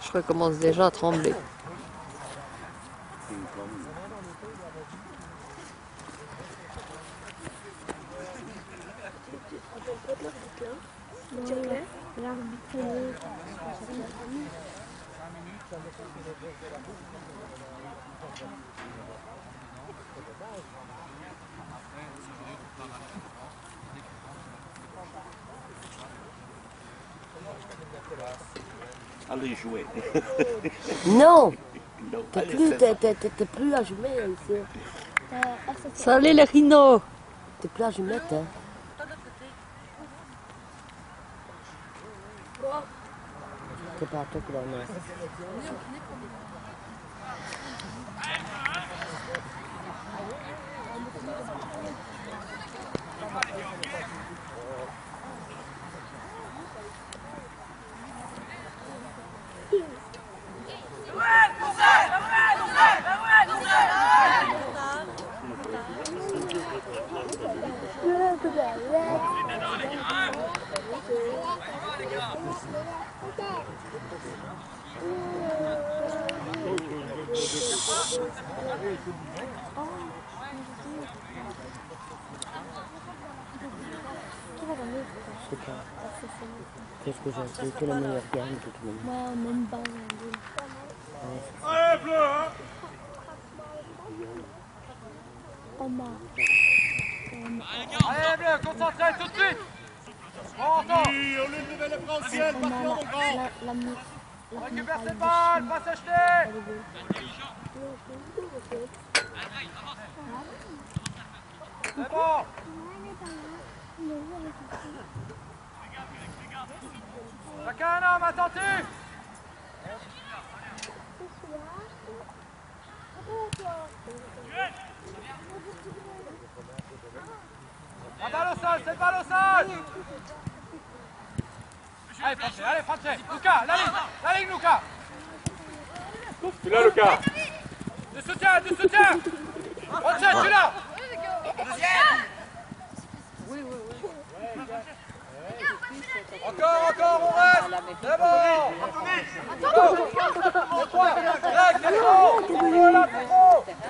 Je recommence déjà à trembler. Allez jouer. Non, Non, t'es plus, t'es, t'es, t'es- t'es plus à jumer ici. Salut les rhinos T'es plus à jumette, hein. C'est pas à toi qui pas. Qu'est-ce que j'ai fait C'est le meilleur gagne de toute manière. Moi, même pas. Allez, bleu, hein. Allez, bleu, concentré tout de suite Bon, Oui, on lui lever les bras au ciel, On partout, m'a mon la, grand la, la, mi- la Récupère cette balle, Chine. pas s'acheter C'est bon Un homme, sol Allez, Franchet, allez, Franchet Lucas, la ligne La ligne, Lucas l'as, Lucas Du soutien, du soutien Franchet, tu l'as Encore, encore, on reste C'est bon Greg, c'est Contrôle là,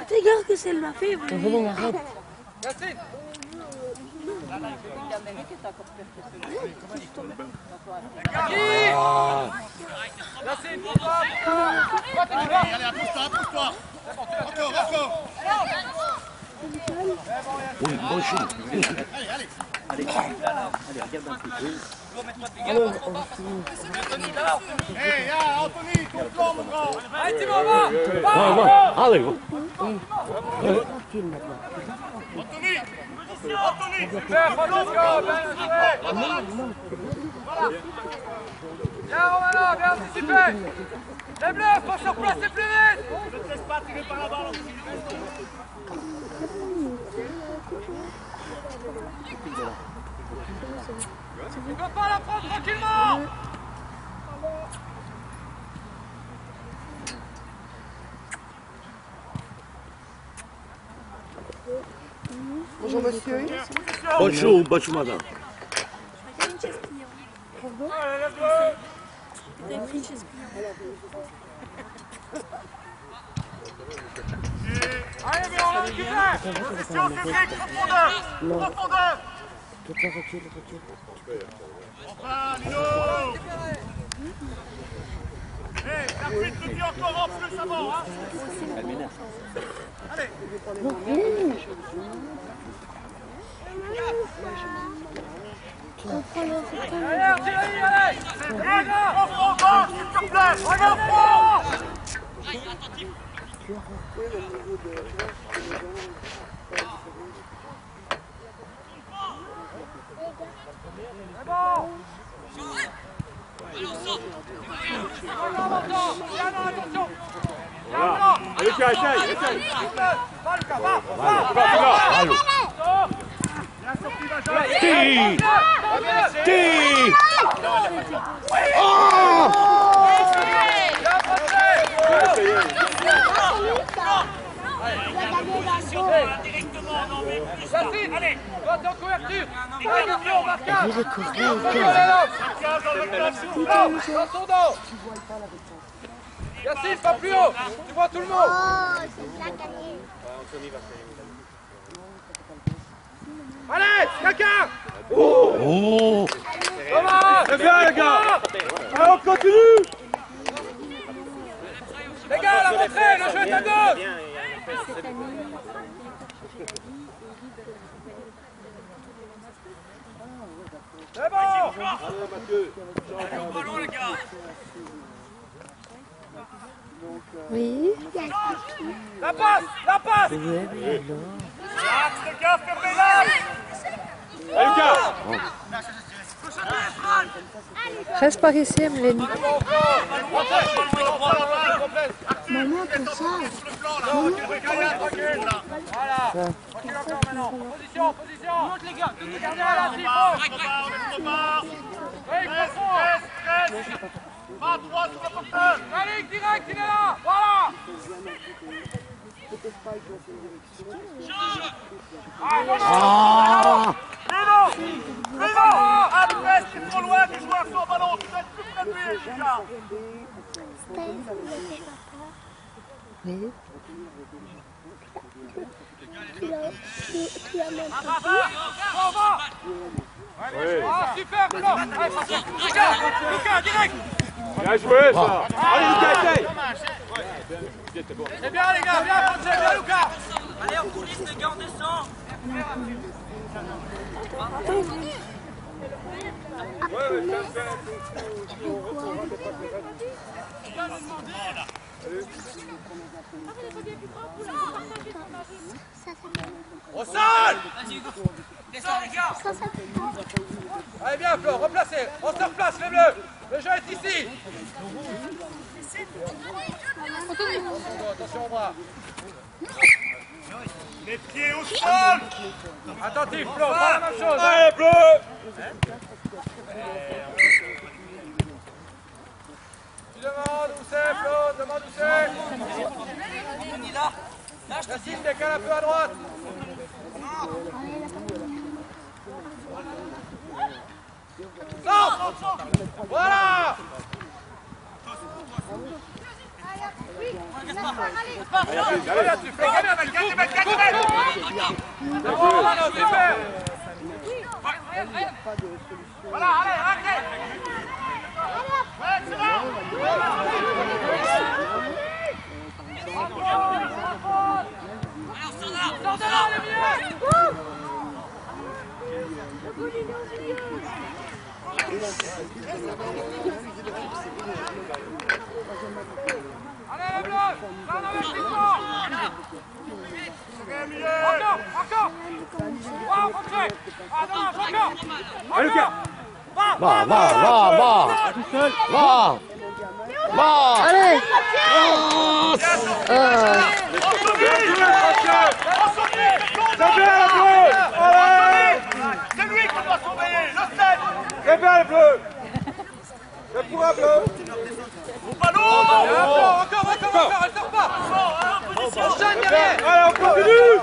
c'est que c'est m'a fait. Evelyne, arrête. Yacine Yacine, pour toi, toi Toi, là Allez, pousse-toi, pousse-toi Encore, encore Oui, bonjour. Hé, ya, Anthony, ton plan, mon grand Allez, Thibaut, va Va, Allez. Anthony Anthony Bien, Romano, bien anticipé Les bleus, faut se replacer plus vite. Ne te laisse pas tirer par la balle. Tu ne peux pas la prendre tranquillement. Bonjour monsieur. Bonjour, bonjour, madame. Allez, bien, on la récupère Position, Cédric, profondeur Profondeur ça recule, recule. Enfin, Lino. Hé, l'arbitre te dit encore en plus avant, hein. Allez Allez, essaye, essaye. Allô. Ti. Yacine, allez, en couverture plus haut Tu vois tout le monde Allez, quelqu'un Oh C'est bien, les gars. Allez, on continue. Les gars, la rentrée, le jeu est à gauche C'est bon Oui. La passe La passe. Allez, Lucas Reste par ici, Emeline. Maman, ça. Voilà Recule encore maintenant Position, position. Monte les gars Gardez la cible Oui, profond Malik, direct, il est là Voilà Ah, Ah Bruno Bruno Ah, Brest, c'est trop loin du joueur sur le ballon Tu dois être plus près de lui, Lucas Oui. Tu l'as tu- l'as même va Ah, super, Allez, Lucas Lucas, direct Bien joué, ça Allez, Lucas, essaye C'est bien, les gars, bien, c'est bien, Lucas Au sol Allez, bien, Flo, replacez. On se replace, les bleus. Le jeu est ici. Attention au bras. Les pieds au sol. Attentif, Flo, pas la même chose. Hein. Allez, bleu Tu demandes où c'est, Flo Demande où c'est. Yacine, décale un peu à droite. Voilà. Regarde, tu fais gagner avec 4 mètres, 4 mètres Voilà, allez, là, Allez, bleus Là, on investissement Encore, encore. Lucas Va, Va, va, va, va Va Va Allez C'est lui qui doit surveiller, le 7 C'est bien, les bleus C'est pour un bleu Encore, encore, encore, encore, elle sort pas Enchaîne derrière Allez, on continue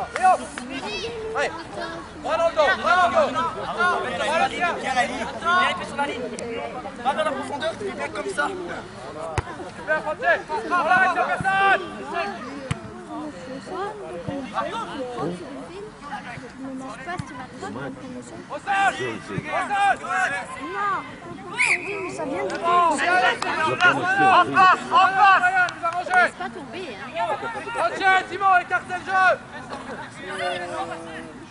Allez Dans dans le dos Voilà, tiens Super, Français Voilà, avec la personne ne mange pas, tu Oui, mais ça vient de Bon, et allez, c'est en place En face, en face Ryan, nous arranger pas tomber. Hein. Retiens, Simon, écartez le jeu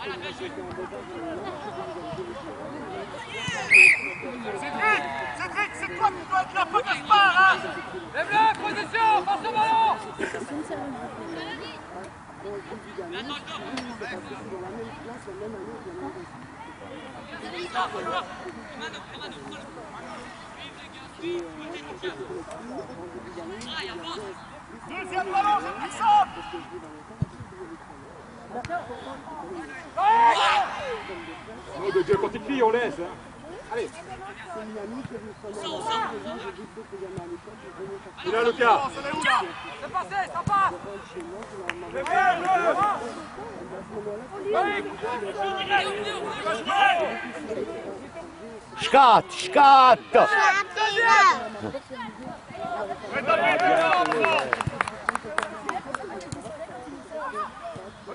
Cédric c'est toi qui dois être là, bleus, position, Deuxième ballon, c'est puissant Oh, de Dieu, quand il on laisse. Hein. Allez. Il est là, Lucas. C'est passé, ça passe C'est bien,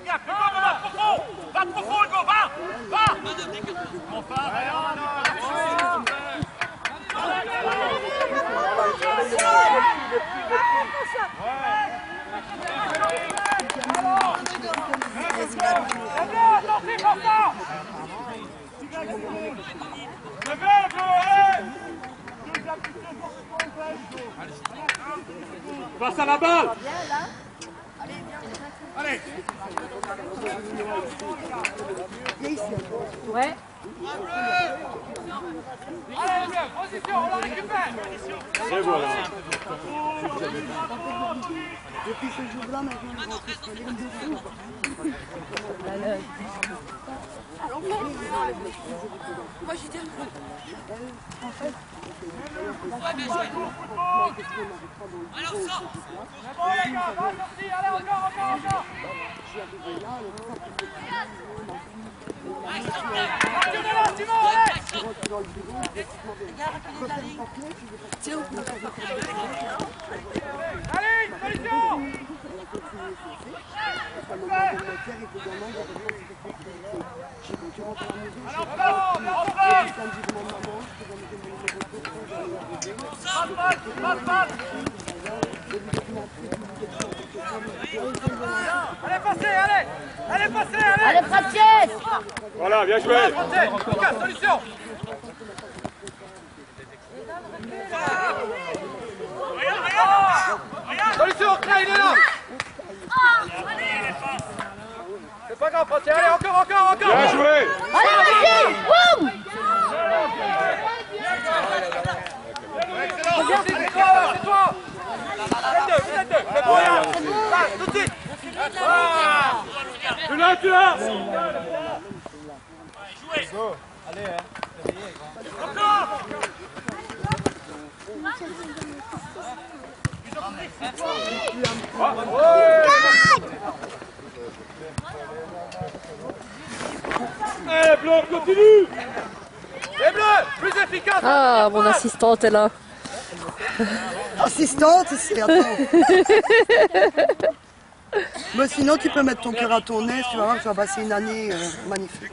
va profond, Hugo, va Va. Enfin, Passe à la balle. Allez. Allez, on Et voilà. Depuis ce jour-là, maintenant, je rentre sur les deux fous. Bon, les gars, allez, encore Partir de là, Simon, allez passez, allez. Allez, passez, allez. Allez, Frances. Voilà, bien joué. Lucas, solution. Solution, Clay, il est là. C'est pas grave, allez, encore, encore, encore. Bien joué. Allez, vas-y Boum. Excellent, c'est toi, tout de suite Tu l'as, tu l'as. Allez, continue. Les bleus, plus efficace Ah, mon assistante est là. Assistante, c'est attends. Mais sinon, tu peux mettre ton cœur à ton aise, tu vas voir, tu vas passer une année euh, magnifique.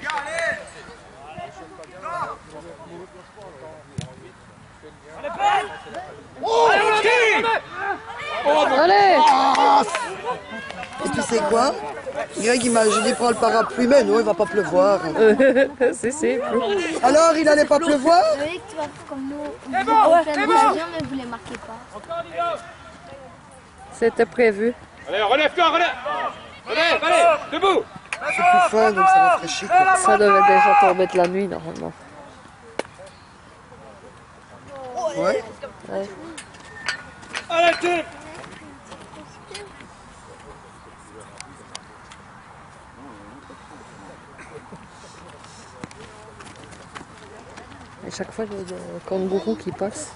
Allez Et tu sais quoi? Greg, il m'a dit prends le parapluie, mais non, il va pas pleuvoir. C'est simple. Alors, il allait pas pleuvoir? Loïc, tu vas faire comme nous. C'est bon, c'est mais vous les marquez pas. Encore, Dino C'était prévu. Allez, relève-toi, relève. Relève, allez, debout. C'est plus fun, donc ça rafraîchit. quoi. Ça devait déjà tomber de la nuit normalement. Ouais. Allez, Tim. Chaque fois, il y a des kangourous qui passent.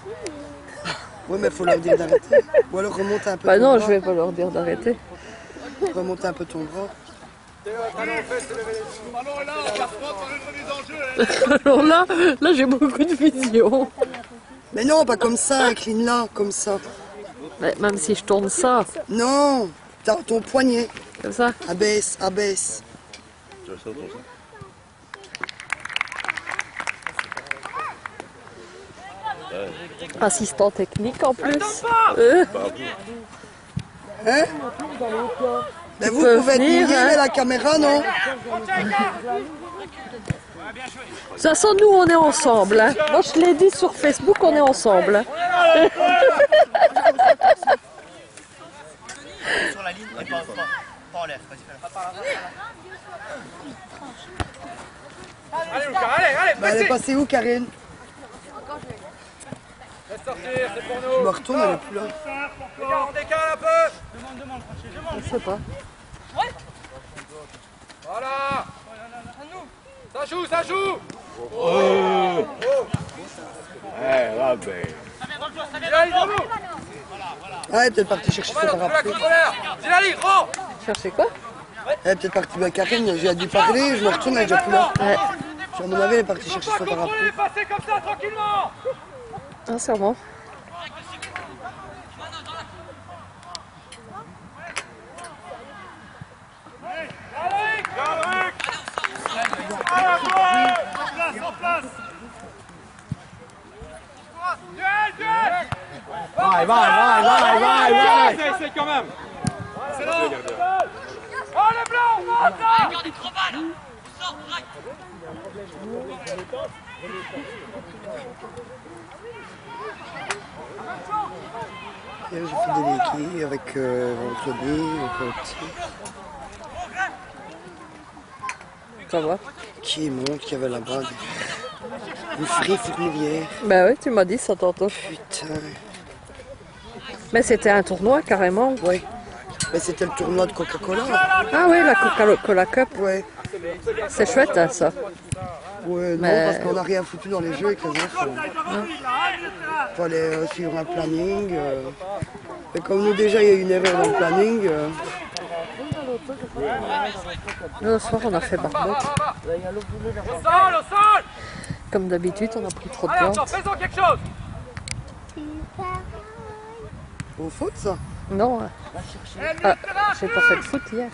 Ouais, mais faut leur dire d'arrêter. Ou alors remonte un peu Bah ton non, bras. je vais pas leur dire d'arrêter. Remonte un peu ton bras. Là. Alors là, là j'ai beaucoup de vision. Mais non, pas comme ça, incline-la, comme ça. Mais même si je tourne ça, Non, t'as ton poignet. comme ça. Abaisse, abaisse. Assistant technique en plus. Hein Mais vous pouvez venir, hein. la caméra, non De toute façon, nous, on est ensemble. hein. Moi, je l'ai dit sur Facebook, on est ensemble. sur la ligne pas, en l'air. Allez, allez, allez, est précis passée où, Karine Laisse sortir c'est pour Je nous. me retourne, elle est plus là. On décale un peu. Je sais pas. Voilà. Ça joue, ça joue. Eh, vabbè. Zilali, debout. Ah, elle est peut-être partie chercher son Voilà, de la parapluie. Zilali, rends. Cherchez quoi? Elle est peut-être partie avec Karine, j'ai dû parler, je me retourne, elle est déjà plus là. Ouais. Sur mon avis, elle est partie chercher Pas son contrôler, parapluie. passez comme ça, tranquillement. Ah, sûrement. Duel, duel. Vai, vai, vai, vai, vai, vai. Essaye quand même. C'est long. Oh, le blanc, on monte là. Et J'ai fait des légués avec euh, ventre petit Ça va? qui montre qu'il y avait là-bas des- une vraie fourmilière. Bah oui, tu m'as dit ça tantôt. Putain. Mais c'était un tournoi carrément. Ouais. Mais c'était le tournoi de Coca-Cola. Ah oui, la Coca-Cola Cup. Ouais. C'est chouette hein, ça. Ouais, non, Mais- parce qu'on n'a rien foutu dans les jeux avec les enfants. Il fallait euh, suivre un planning. euh. Et comme nous déjà, il y a eu une erreur dans le planning. euh, Nous, le soir, on a fait. Au sol, au sol. Comme d'habitude, on a pris trop de Allez, encore, plantes. faisons quelque chose. Au foot, ça? Non, hein. ah, j'ai pas fait de foot hier.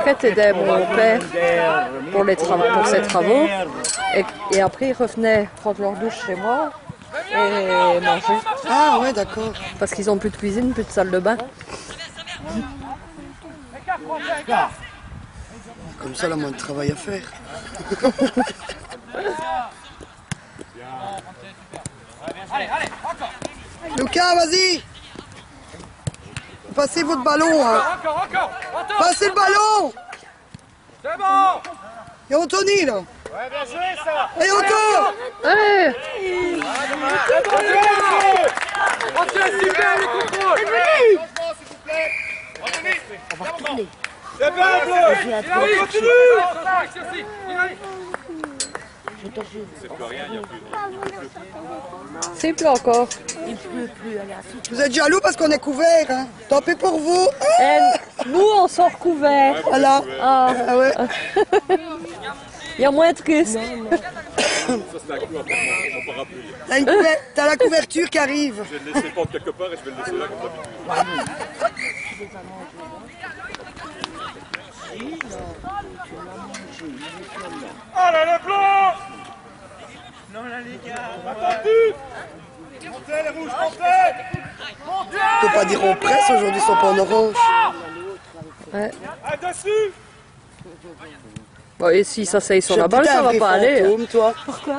Fred- aidait mon père pour, les travaux, pour ses travaux. Et, et après, ils revenaient prendre leur douche chez moi et manger. Ah ouais, d'accord. Parce qu'ils ont plus de cuisine, plus de salle de bain. Comme ça, elle a moins de travail à faire. Allez, allez, encore. Lucas, vas-y Passez votre ballon, hein. Encore, encore. Attends. Passez le ballon C'est bon. Et Anthony, là Ouais, bien joué, ça. Et Allez Français, super, les contrôles. C'est bien, bleu. Il arrive, continue. Ici aussi. Il arrive. C'est plus encore. Vous êtes jaloux parce qu'on est couvert, hein Tant pis pour vous nous, on sort couvert. Voilà Ah, Ah ouais il y a moins de risques. T'as une couver- T'as la couverture qui arrive. Je vais le laisser pendre quelque part et je vais le laisser là comme d'habitude. Oh là, le blanc. Non, là, les gars. Attendu. Montez, les rouges, montez. Montez. On peut pas dire on presse, aujourd'hui ils sont pas en orange. Ouais. Dessus. Bon, et si ça la un balle, petit ça va pas aller. fantôme, toi. Pourquoi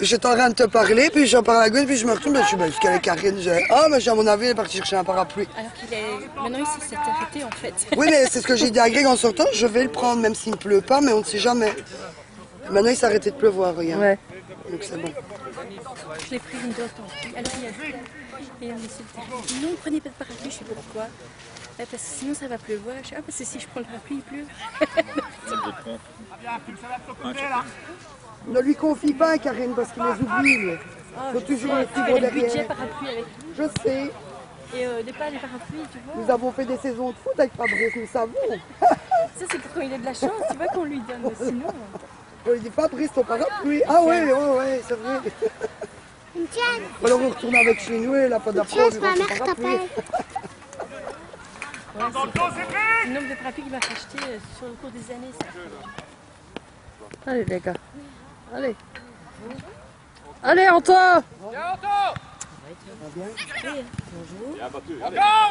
J'étais en train de te parler, puis j'en parle à gauche, puis je me retourne, puis je suis ben, jusqu'à la Karine. j'ai- Ah, mais j'ai à mon avis, elle est partie chercher un parapluie. Alors qu'il est. Maintenant, il s'est arrêté en fait. Oui, mais c'est ce que j'ai dit à Greg en sortant, je vais le prendre, même s'il ne pleut pas, mais on ne sait jamais. Maintenant, il s'est arrêté de pleuvoir, regarde. Ouais. Donc c'est bon. Je l'ai pris une dose en plus. Alors il y a Et de dire, non, prenez pas de parapluie, je sais pourquoi. Parce que sinon ça va pleuvoir. Je dis, ah, parce que si je prends le parapluie, il pleut. Ne lui confie pas, Karine, parce qu'il les oublie. lui. Ah, Faut toujours sais, le suivre il y a le budget parapluie avec Je sais, Et euh, des pas les parapluies, tu vois. nous avons fait des saisons de foot avec Fabrice, nous savons. Ça, c'est quand il a de la chance, tu vois, qu'on lui donne. Sinon. On lui dit Fabrice, ton parapluie. Ah ouais, ouais, ouais, c'est vrai. Alors on retourne avec chez nous et la fois d'après, on son parapluie. Dans le nombre de parapluies qu'il m'a acheté euh, sur le cours des années, ça. Allez, les gars. Allez. Allez, Antoine Viens, Anto. Encore,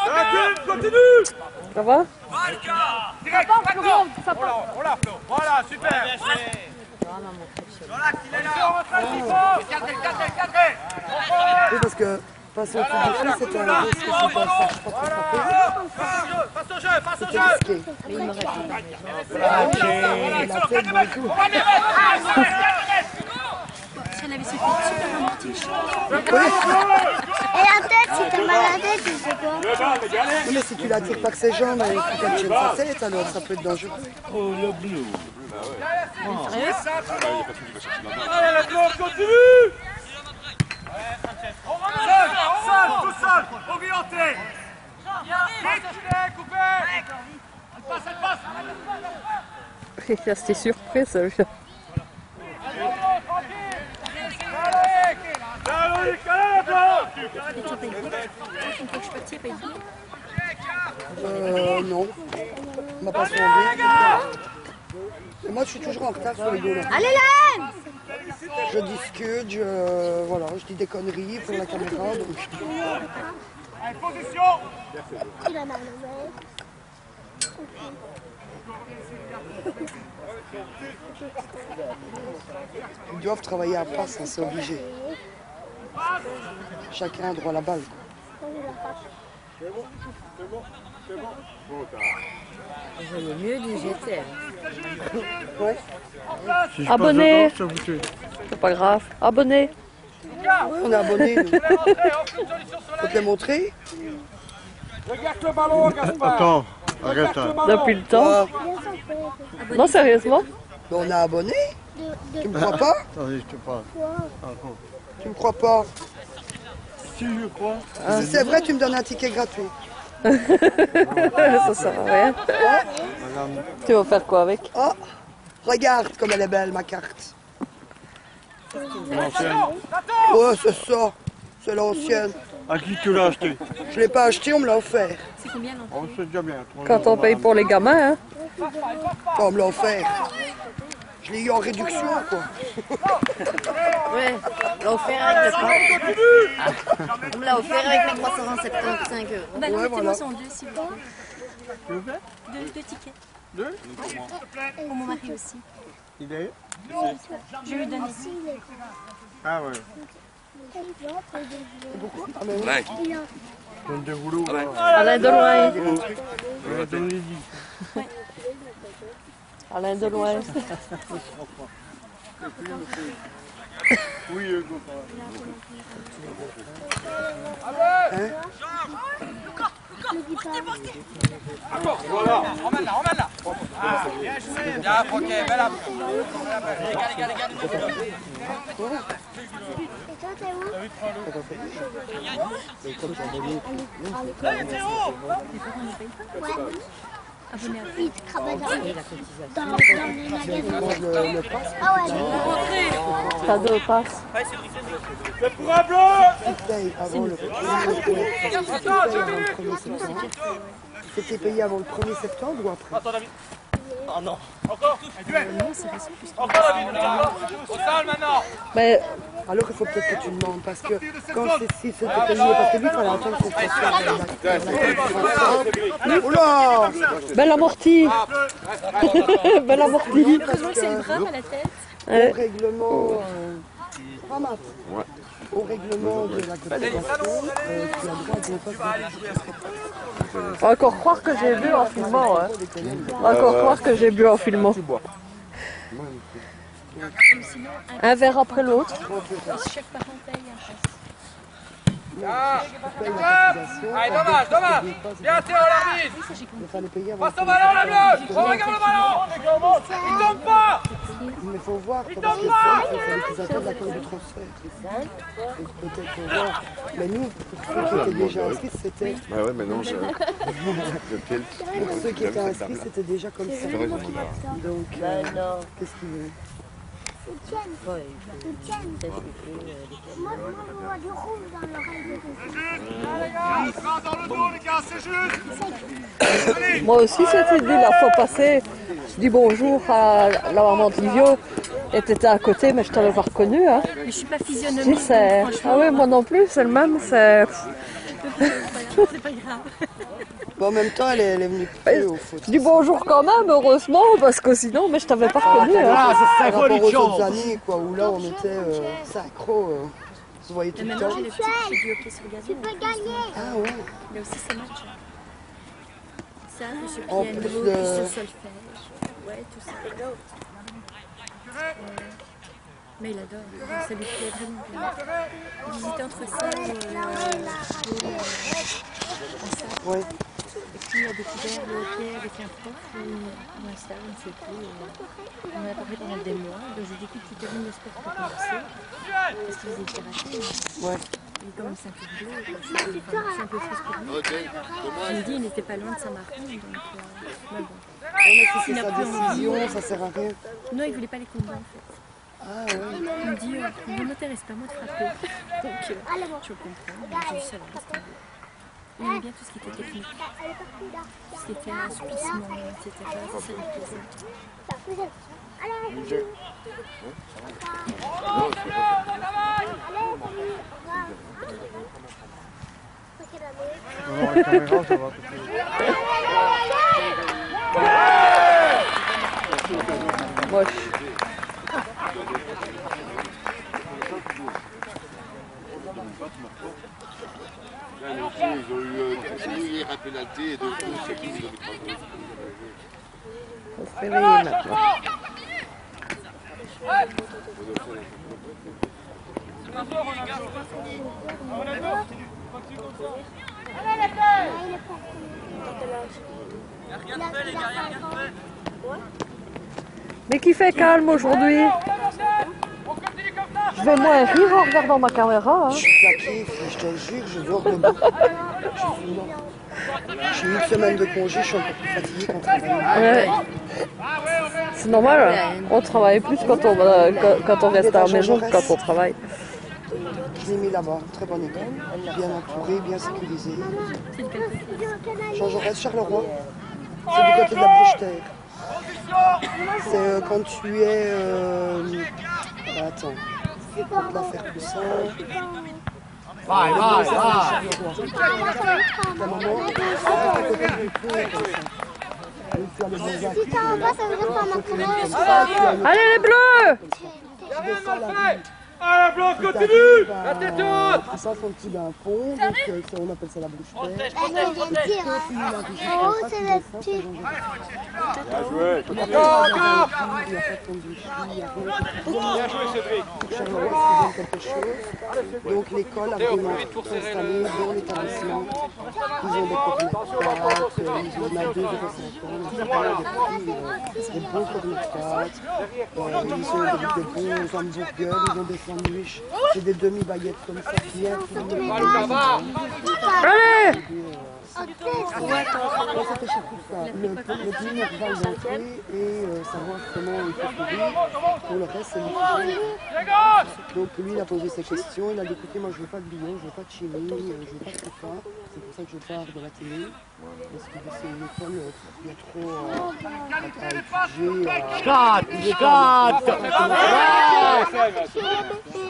recule, continue. Ça va Direct. On l'a, on l'a, Flo. Voilà, super. Il. Oui, parce que passer au de c'était un risque, c'était un sac, je crois que Passe au jeu, passe au jeu. risqué. On va les mettre. elle avait ce super amorti. Et la tête, si t'as mal à la tête, tu sais quoi Non, mais si tu la tires pas que ses jambes sa tête, alors ça peut être dangereux. Allez, maintenant, continue Seul, seul, tout seul, orienté Vite, coupé Elle passe, elle passe Il est resté surpris, celui-là. Allez Véronique, allez, maintenant Et tu payes quoi Une fois que je suis partie, elle paye quoi Euh, non. On m'a pas sondé. Et moi, je suis toujours en retard sur les là. Allez, haine Je discute, je, voilà, je dis des conneries pour la caméra. Donc... Allez, position Il a le Ils doivent travailler à passe, hein, c'est obligé. Chacun a droit à la balle. quoi. Le mieux du GTR. Ouais. Abonné C'est pas grave. Abonné On est abonnés. Faut te les montrer Regarde le ballon, Gaspard Attends, arrête. hein. Depuis le temps. Ah, Non, sérieusement ben, on est abonnés Tu me crois pas? Attendez, je te parle. Tu me crois pas Si je crois. Si c'est vrai, tu me donnes un ticket gratuit. Ça sert à rien. Tu vas faire quoi avec? Oh Regarde comme elle est belle, ma carte. l'ancienne. Ouais, c'est ça. C'est l'ancienne. À qui tu l'as acheté? Je l'ai pas acheté, on me l'a offert. C'est combien l'entrée Oh, c'est déjà bien. Quand on paye pour les gamins, hein on me l'a offert. Je l'ai eu en réduction, quoi. Ouais, on l'a offert avec le On me l'a offert avec mes 375 euros. Bah non, Ouais, mettez-moi voilà. ça en deux, s'il vous plaît. Deux, deux tickets. Deux Pour mon mari aussi. Il est Je lui donne Ah ouais. Donne des rouleaux. Alain Deloin. Ouais, donne. Alain Deloin. Oui, euh, copain. Voilà, emmène-la, emmène-la ah, Bien joué Bien, ok, belle app Les gars, les gars, les gars Et toi, t'es où abonné à Il travaille dans, dans, dans les magasins. Ah ouais, T'as deux passes. Avant le 1er septembre. C'était payé avant le 1er septembre ou après Oh non Encore Duel Encore, David Au sol, maintenant Mais Alors il faut peut-être que tu demandes parce que quand c'est si c'était payé, parce que lui il fallait attendre son transfert. Oula belle amortie Belle amortie Heureusement que c'est le drame à la tête. Règlement. Euh. Au règlement de la cotisation, euh, tu as droit à deux fois On va encore croire que j'ai bu en filmant. Hein. Encore croire que j'ai bu en filmant. Un verre après l'autre. Chaque parent paye un. Ah la. Allez, dommage, dommage Bien, Théo, l'arbitre. Passe au ballon, la bleue On regarde le ballon Il tombe pas Mais il faut voir il fallait qu'ils attendent l'accord de transfert. Peut-être voir. Mais nous, pour ceux qui étaient déjà inscrits, c'était. Bah ouais, maintenant je, je. Pour ceux qui étaient inscrits, c'était déjà comme ça. Donc, euh, qu'est-ce qu'il veut? Moi, moi, je vois du rouge dans l'oreille de les gars Main dans le dos, les gars, c'est juste Moi aussi, c'était dit la fois passée. Je dis bonjour à la maman de Livio. Et t'étais à côté, mais je t'avais pas reconnu. Hein. Mais je suis pas. Ah ouais, moi non plus, c'est le même. C'est... C'est pas grave. Bon, en même temps, elle est, elle est venue plus au foot. Je dis bonjour quand même, heureusement, parce que sinon, mais je t'avais pas reconnu. Hein. Ah, c'est Par rapport aux autres années, quoi, où là, on était euh, synchro. euh, on se voyait tout le temps. Tu peux gagner. Ah ouais. Il y a aussi ses matchs. Ça, En piano, de- solfège. Ouais, tout ça. Mais il adore, ça lui plaît vraiment bien. Il hésitait entre ça ou euh, football, euh, en salle. Ouais. Et puis il a découvert le hockey avec un prof ou, un stage, je ne sais plus. euh, on en a parlé pendant des mois. Donc j'ai dit écoute, tu termines le sport pour commencer. Parce qu'il faisait karaté. Ouais. Il est comme ceinture bleue. donc C'est un peu triste pour lui. Je me dis, il n'était pas loin de Saint-Martin. Donc, euh, mais bon. C'est Il n'a sa décision, ça sert à rien. Non, il voulait pas les combats en fait. Ah ouais. Il me dit, euh, ne m'intéresse pas moi de frapper. Donc, euh, je comprends. Va, laisse tomber. Il aimait bien tout ce qui était technique. Tout ce qui était assouplissement, etc. Ça, ça lui plaisait. Moche. Ils ont eu, hier un pénalty et deux coups, c'est ils ont mis trois buts. Faut se réveiller maintenant. Mais qui fait calme aujourd'hui? Je vais moins rire en regardant ma caméra. hein. Je suis claquée, je te jure, je dors non. J'ai eu une semaine de congé, je suis encore plus fatiguée qu'en travaillant. Ouais. C'est normal, hein. on travaille plus quand on, quand, quand on reste à la maison que quand on travaille. Je l'ai mis là-bas, très bonne école, bien entourée, bien sécurisée. Jean Jaurès, Charleroi. C'est du côté de la Bruche-Terre. C'est euh, quand tu es. Euh... attends. Te la faire plus. Ta maman, à côté du ça. Si t'es en bas, veut dire qu'on a Allez les bleus. Allez, blanc, Et continue à- La tête haute dessous d'un pont, donc euh, ça, on appelle ça la bouche. Ah. En haut, c'est le petit. Bien joué. Encore, de. Bien joué, Cédric Charleroi, c'est bien quelque chose. Donc l'école a vraiment installé dans l'établissement. Ils ont des ils ont à 2,50 euros. Ils ont des prix, des bons cornicates. Ils ont des, des bons hamburgers, ils ont des C'est des demi-baguettes comme ça. Allez ça. Le, le d'entrée et euh, savoir comment il faut courir. Pour le reste, c'est difficile. Donc lui, il a posé ses questions. Il a dit écoutez, moi je veux pas de billon, je veux pas de chili, euh, je veux pas de tout ça. C'est pour ça que je pars de la télé. Parce que c'est une il y a trop euh, à, étudier.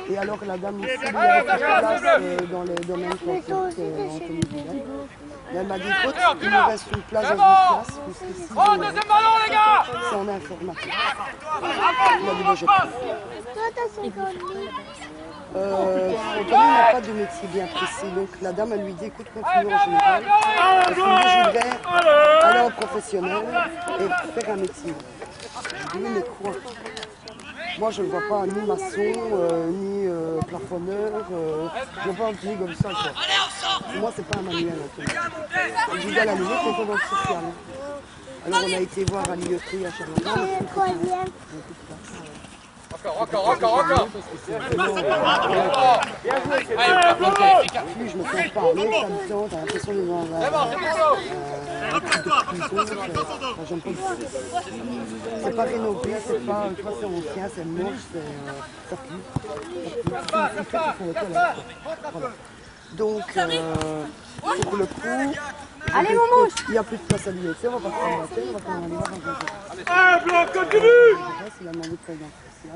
Et alors la dame ici, elle a fait place euh, dans les domaines qu'on fait euh, Anthony Vidal. Et elle m'a dit écoute, il me reste une place une puisqu'ici, Oh, deuxième ballon, les gars. C'est en informatique. Il a dit, je prends. Toi, t'as 50 000. Euh, n'a pas de métier bien précis, donc la dame elle lui dit écoute continue en général. Parce que moi je voudrais aller en professionnel et faire un métier. Je dis oui mais quoi? Moi je ne vois pas ni maçon, euh, ni euh, plafonneur, euh, je vois pas un petit comme ça quoi. Moi c'est pas un manuel. Je dis à la. Alors on a été voir à l'IET à Charleroi, on. Encore, encore, encore, encore Puis je me sens parler, ça me tente, t'as l'impression d'être dans un, euh, un truc de prison. c'est- J'aime pas. C'est pas rénové, c'est pas, tu vois, c'est ancien, c'est moche, c'est, ça pue. Pue. C'est- c'est. Donc, euh, pour le coup, Allez, il n'y a plus de place à l'IET, on va pas prendre la tête, on va. Allez, blanc, continue Il a demandé de dit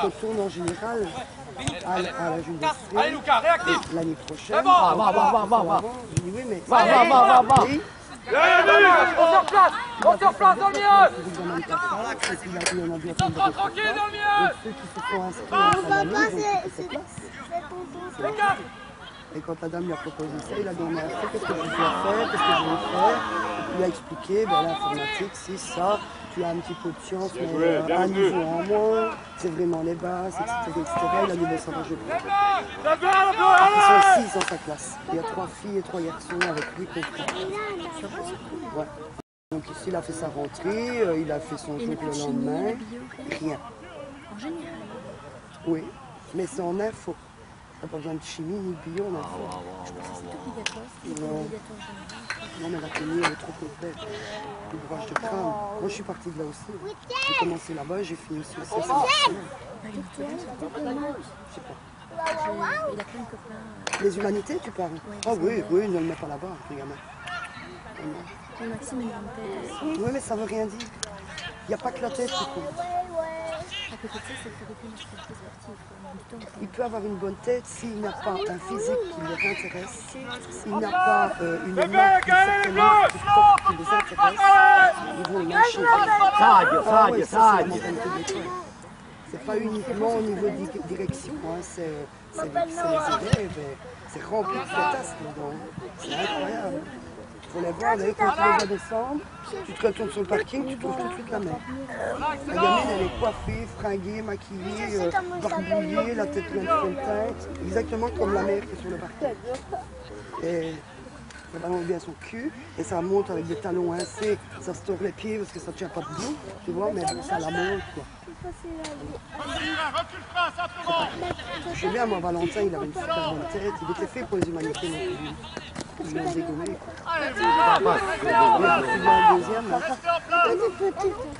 qu'on tourne en général à, à la Jules d'Estrée Allez, Lucas, réactif. L'année prochaine. Va, va, va, va, va, va. Oui, mais. Va, va, va, va, allez, on se replace On se replace dans le milieu. Les examens de passage, et puis là, il y en a bien plein de Concentre tranquille dans le milieu Donc ceux qui se sont inscrits. Les gars Et quand la dame lui a proposé ça, il a après, qu'est-ce que je dois faire, qu'est-ce que je vais faire? Il lui a expliqué, ben, l'informatique, c'est ça, tu as un petit peu de science, mais euh, un niveau en moins, c'est vraiment les bases, etc. etc. Il a dit, ben, ça va, je vais Ils sont six dans sa classe. Il y a trois filles et trois garçons avec lui compris. Ouais. Donc ici, il a fait sa rentrée, euh, il a fait son Et jour le lendemain. Rien. en général. Oui, mais c'est en info. T'as pas besoin de chimie ni de bio en info. Je pense que c'est obligatoire, c'est pas Non. obligatoire en général. Non, mais la chimie, elle est trop complète. L'ouvrage de crâne. Moi, je suis partie de là aussi. J'ai commencé là-bas, j'ai fini aussi au fois, Je sais pas. je- il a plein de copains. Les humanités, tu parles Ah oui, oui, ne le mets pas là-bas, les gamins. Le Maxime, il. Oui, mais ça veut rien dire. Il n'y a pas que la tête qui compte. À côté de ça, c'est faire aucune activité sportive. Il peut avoir une bonne tête s'il n'a pas un physique qui les intéresse, s'il n'a pas euh, une marque qui les intéresse, ils vont lâcher. Ah ouais, ça, c'est pas uniquement au niveau de direction, hein, c'est c'est les, élèves, c'est rempli de fantasmes. C'est incroyable. Il faut les voir, d'ailleurs, quand tu les vois descendre, tu te retournes sur le parking, tu trouves tout de suite la mer. La gamine, elle est coiffée, fringuée, maquillée, euh, barbouillée, la tête pleine de teint, exactement comme la mère qui est sur le parking. Et elle balance bien son cul, et ça monte avec des talons incés, ça se tord les pieds parce que ça ne tient pas debout, tu vois, mais ça la monte, quoi. Je sais bien, moi, Valentin, il avait une super bonne tête, il était fait pour les humanités,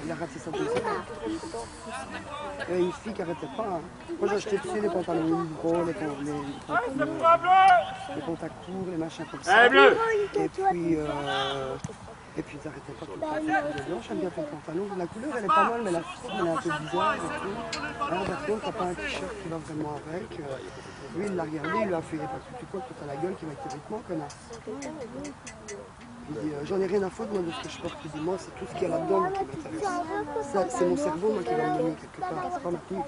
il- a raté sa avait une fille qui arrêtait pas. hein. Moi j'ai acheté dessus les pantalons les, les, les, pantalons courts, les machins comme. Et puis, euh, ils n'arrêtaient pas tout le temps. J'aime bien ton pantalon. La couleur elle est pas mal, mais la forme elle est un peu bizarre pas un t-shirt qui vraiment avec. Lui il l'a regardé, il lui a fait pas que tu crois que t'as la gueule qui va être théoriquement connasse. Il dit, euh, j'en ai rien à foutre moi de ce que je porte. Il dit, moi c'est tout ce qu'il y a là-dedans moi, qui m'intéresse. C'est mon cerveau moi qui va me mener quelque part, c'est pas ma tenue.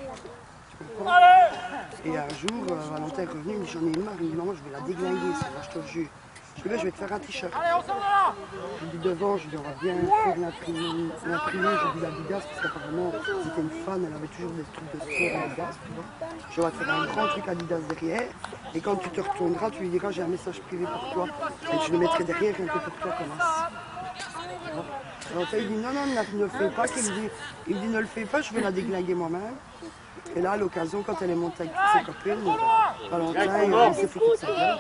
Et un jour, euh, Valentin est revenu, il dit, j'en ai marre, il dit, maman je vais la déglinguer, ça va, je te le jure. Je lui dis, je vais te faire un t-shirt. Je lui dis devant, je lui dis, on va bien faire l'imprimer, l'imprimer, je lui dis l'Adidas, parce qu'apparemment, c'était une fan, elle avait toujours des trucs de sport Adidas, tu vois. Je vais te faire un grand truc Adidas derrière, et quand tu te retourneras, tu lui diras, j'ai un message privé pour toi, et je le mettrai derrière rien que pour toi, connasse. Alors ça, il dit, non, non, ne le fais pas, dit, il dit, ne le fais pas, je vais la déglinguer moi-même. Et là, à l'occasion, quand elle est montée avec ses copines, euh, Valentin, il il s'est foutu de sa gueule.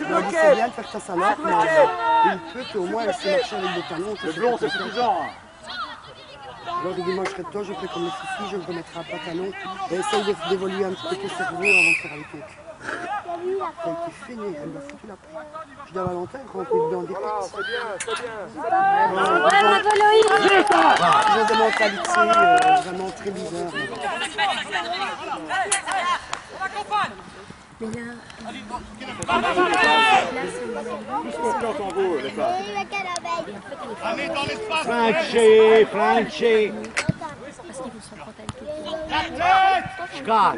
Il m'a dit, c'est bien de faire ta salope, mais il peut qu'au moins laisser marcher avec des talons. Le blond, c'est suffisant. hein. Alors il dit, moi je serai toi, je ferai comme les filles, je me remettrai un pantalon et essaye d'évoluer un petit peu ton cerveau avant de faire avec ton cul. Elle était fini, elle m'a foutu la paix. Je dis à Valentin, rentre dedans des pics. C'est bien, c'est bien. Des mentalités euh, vraiment très bizarres. Mais là, Confiance en vous, les femmes. Allez dans l'espace Franchi, Franchi. Parce qu'ils vont se avec Scott.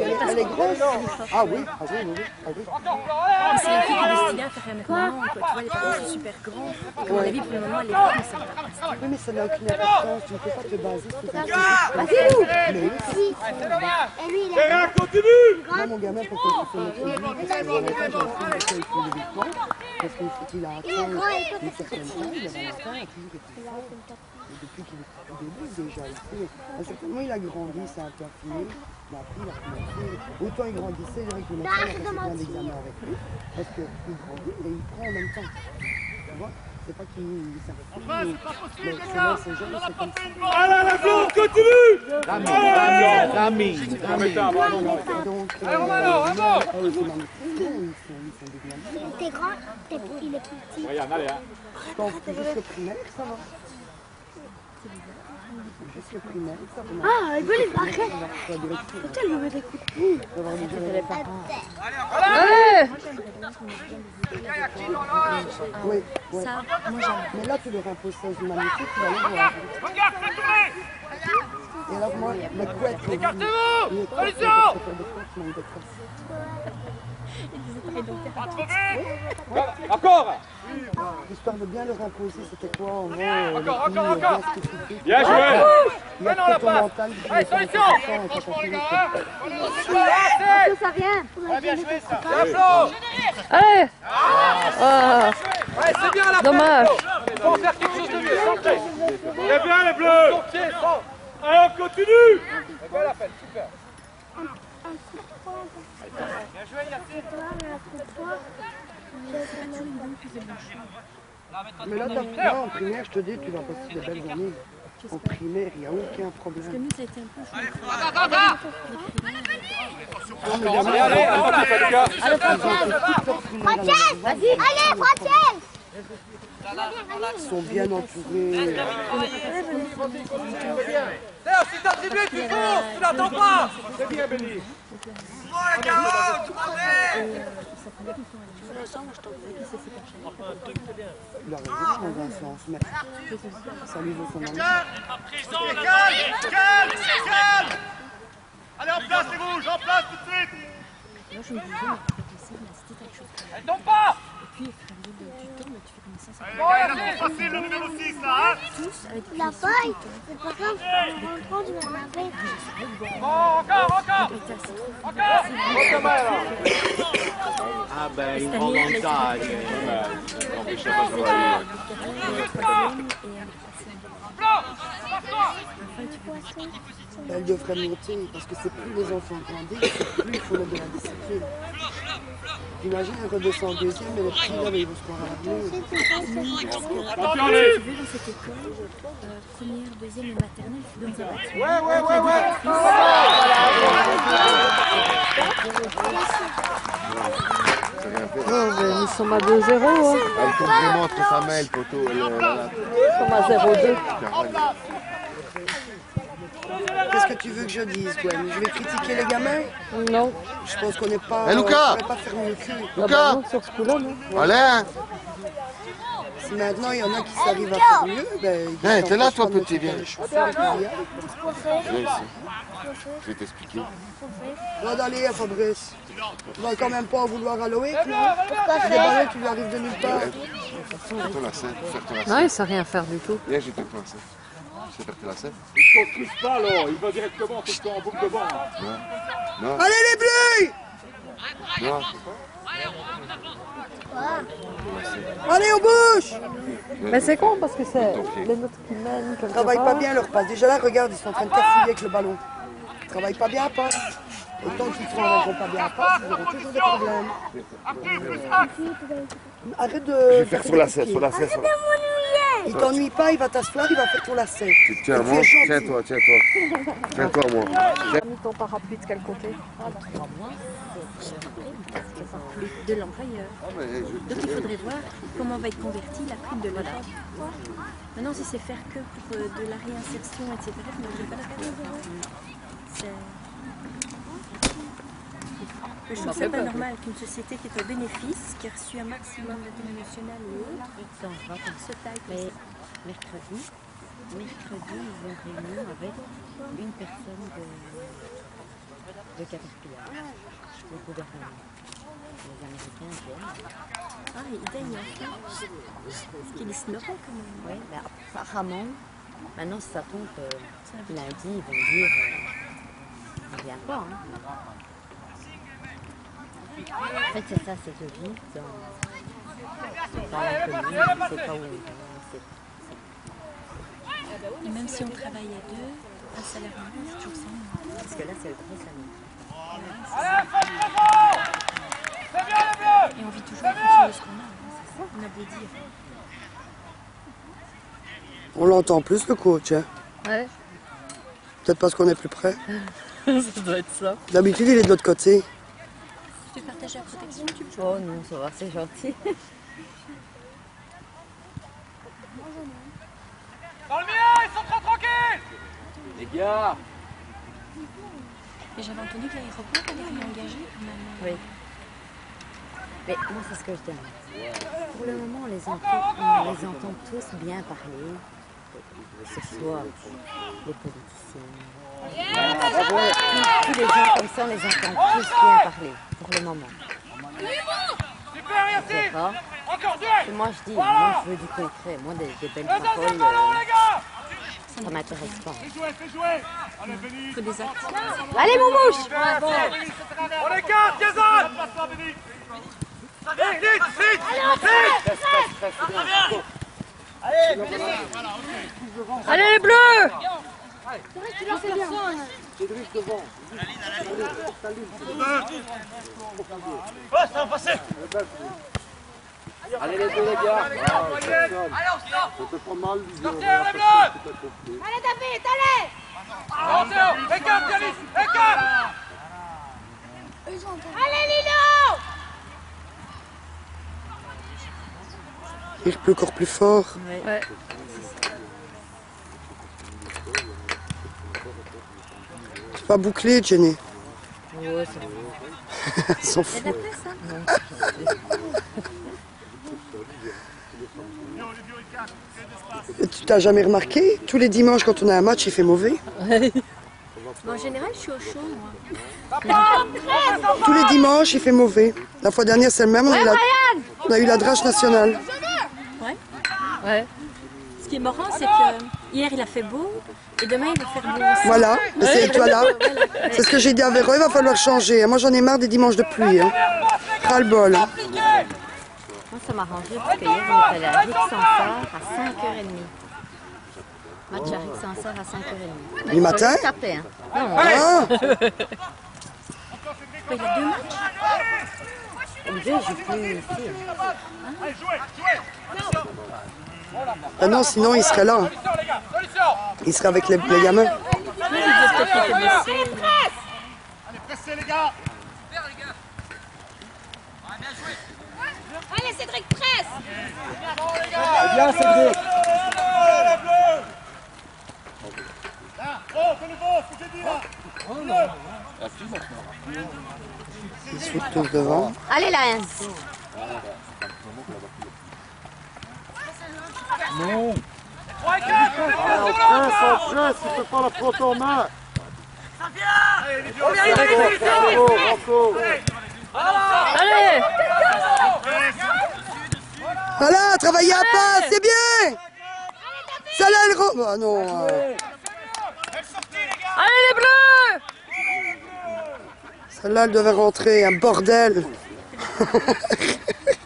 Elle, elle est grosse Ah oui, ah oui. Ah oui. Mais c'est une fille destinée à faire un mètre maman, quoi. Tu vois, les parents sont super grands. Et comme on a vu, pour le moment, elle est grande, mais ça va. Oui, mais ça n'a aucune importance, tu ne peux pas te baser sur. Mais oui, Et lui, il Et rien, continue Moi, mon gamin, il que il. Parce qu'il a atteint une certaine taille. Toujours. Et depuis qu'il est tout début, déjà. À un certain moment, il a grandi, un peu affiné. Il a appris, il a commencé. Autant il grandissait, que médecin a passé plein d'examens avec lui. Parce qu'il grandit et il prend en même temps. Tu vois C'est pas qu'il s'arrête. Mais c'est comme ça. Allez, la blonde, continue ballon. Donc, euh, Allez, Romano, Romano ils sont grand, t'es- il est petit. Regarde, allez, hein. Je pense que jusqu'au primaire, ça va. Jusqu'au primaire, ça va. Ah, elle veut les Elle veut coups de Oui, oui. Ça, moi, j'aime. Mais là, tu leur imposes ça aux humanités, tu vas les voir. Regarde, fais tourner Et alors moi, la couette. Écartez-vous Solution Pas trop vite Encore Histoire de bien leur imposer, c'était quoi en gros Encore, encore, encore. bien joué. A Maintenant la passe. Allez, solution. Franchement on les gars, hein. Que ça vient. Bien joué ça. Allez. Ah, Ouais, c'est bien la Dommage. Faut en faire quelque chose de mieux, centré C'est bien les bleus. Allez, on continue. C'est bien la peine, super Bien joué Yacine Mais là, t'as- là, en primaire, je te dis, tu vas passer de belles années. En primaire, il n'y a aucun Parce que problème. nous, ça a été un peu chaud. Attends, attends Non, mais il y en a- Allez, allez, attends, maison. Vas-y, allez, Francesque Ils sont bien entourés. D'ailleurs, si t'as dribblé, tu fonces Tu n'attends pas C'est bien, Béni Il a raison, dans un sens, mais ça lui vaut son. Calme, calme, calme Allez, en place les rouges, en place tout de suite La filles feuille, tout le temps. c'est pas grave. En rentrant, tu laver. Bon, encore, encore. Encore Ah ben, ils elle devrait monter parce que c'est plus les enfants c'est plus il faut de la discipline. Imagine, elle redescend en deuxième, mais les petits là, mais ils vont se croire à allez Tu veux, dans cette école, euh, première, deuxième et maternelle, donnes un bâtiment. Ouais, ouais, ouais, ouais. Oh, ben, ils sont à 2-0. Hein. Elle tombe vraiment entre sa main et le poteau. Ils sont à 0-2. Qu'est-ce que tu veux que je dise, Gwen Je vais critiquer les gamins Non. Je pense qu'on n'est pas. Eh, Lucas on pourrait pas faire mieux qu'eux. Ah bah Lucas non, sur ce coup-là, non. Allez hein. Si maintenant il y en a qui s'arrivent à faire mieux, ben. ils Eh, t'es là, toi, petit, viens. Viens ici. Je vais t'expliquer. Va d'aller, Fabrice. Tu vas quand même pas en vouloir à Loïc, là Des ballons, tu lui arrives de nulle part. Faire ton lacet. Non, il sait rien faire du tout. Viens, je vais te faire ton vais faire ton lacet. Il ne construise pas, alors Il va directement tout le temps en boucle de banc. Non. Allez, les bleus Non. Allez, aux bouches Mais c'est con parce que c'est les nôtres qui mènent. Ils travaillent pas bien leur passe. Déjà là, regarde, ils sont en train de cafouiller avec le ballon. Ils travaillent pas bien à passe. Autant qu'ils ne travailleront pas bien à passe, ils auront toujours des problèmes. Arrête de. Je vais faire sur lacet, sur lacet. sur- Il t'ennuie pas, il va t'asseoir, il va faire ton lacet. Tiens, Et tu moi. Tiens-toi, tiens-toi. Tiens-toi, moi. T'as mis ton parapluie de quel côté de l'employeur. Ah, Donc il faudrait voir comment va être convertie la prime de l'État. Maintenant, si c'est faire que pour euh, de la réinsertion, etc., je ne pas la peine. C'est- Je trouve que c'est pas normal qu'une société qui est au bénéfice, qui a reçu un maximum d'aide nationale et autres, se taille comme Mais ça. mercredi, mercredi, ils ont réunion avec une personne de, de Caterpillar, le gouvernement. Les Américains viennent. Ah, il daigne enfin. Ce qu'il est snorant quand même. Oui, mais apparemment, maintenant si ça tombe euh, lundi, ils vont dire euh, on vient pas. Hein. En fait, c'est ça, c'est que vivre dans, dans la commune, on ne sait pas où on va. Et même si on travaille à deux, un salaire minimum, c'est toujours ça. Parce que là, c'est le gros salaire. Allez, faites présent C'est bien les bleus Et on vit toujours en fonction de ce qu'on a. hein, c'est ça. On a beau dire. On l'entend plus, le coach. Hein. Ouais. Peut-être parce qu'on est plus près. ça doit être ça. D'habitude, il est de l'autre côté. La protection. Oh non, ça va, c'est gentil. Dans le mien, ils sont trop tranquilles Les gars, Et j'avais entendu que l'aéroport avait réengagé quand même. Oui. Mais moi, c'est ce que je dis. Pour le moment, on les entend, on les entend tous bien parler, que ce soit les politiciens, tous, les gens comme ça, on les entend pour le moment. Moi je dis, moi je veux du concret. Moi des, belles Le paroles, euh, ça m'intéresse pas. Des. Allez mon mouche On écarte, Béni Vite, vite, vite Vite Allez les bleus Oh, ça va passer Allez les deux les gars. Allez, on sort Ça te fera mal. Sortir, les bleus Allez David, allez Attention Écarte, Yanis Écarte Allez Lino Il pleut encore plus fort. Ouais. Pas bouclé, Jenny. Ouais, ça s'en fout. Et Tu t'as jamais remarqué? Tous les dimanches, quand on a un match, il fait mauvais. Mais en général, je suis au chaud, moi. Tous les dimanches, il fait mauvais. La fois dernière, c'est le même. On, a eu la, on a eu la drache nationale. Ouais. Ce qui est marrant, c'est que hier, il a fait beau, et demain, il va faire beau aussi. Voilà. Et c'est toi là. C'est ce que j'ai dit à Véro. Il va falloir changer. Moi, j'en ai marre des dimanches de pluie. Hein. Ras le bol. hein. Moi ça m'a arrangé parce que hier on est allé à Rick Sansard à 5h30. Match à Rick Sansard à 5h30. Du matin On tapait, hein. Non, Ah, Il y a deux matchs. on devait jouer plus ici. hein. Ah non, sinon, il serait là. hein. Il serait avec les, les gamins. Allez, pressez, les gars Allez Cédric, presse Bien Cédric. Oh, Ils se foutent tous devant. Allez là. Non. 3 et 4 Enfin, sans jeu, si tu peux pas la prendre en main. On vient y aller, vite, Bravo, bravo. Allez Voilà, travaillez à pas, c'est bien Ça là, elle rentre. Ah non. Allez les bleus Celle-là, elle devait rentrer. Un bordel.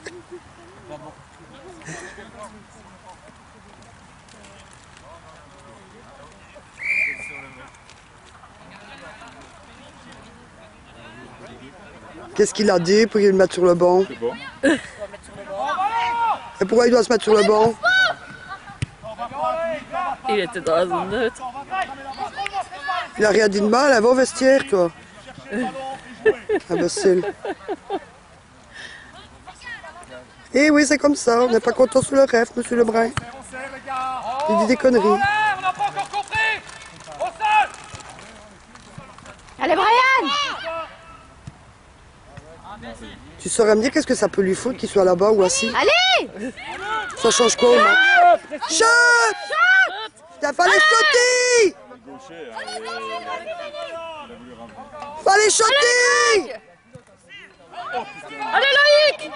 Qu'est-ce qu'il a dit pour qu'il le mette sur le banc Et pourquoi il doit se mettre sur le banc Il était dans la zone neutre. Il a rien dit de mal, au vestiaire, toi. Imbécile. Eh oui, c'est comme ça, on n'est pas content sous le rêve, monsieur Lebrun. Il dit des conneries. En l'air, on n'a pas encore compris Au sol Allez Brian Tu saurais me dire qu'est-ce que ça peut lui foutre qu'il soit là-bas ou assis Allez Ça change quoi au match Chut Il fallait sauter Fallait sauter Allez Loïc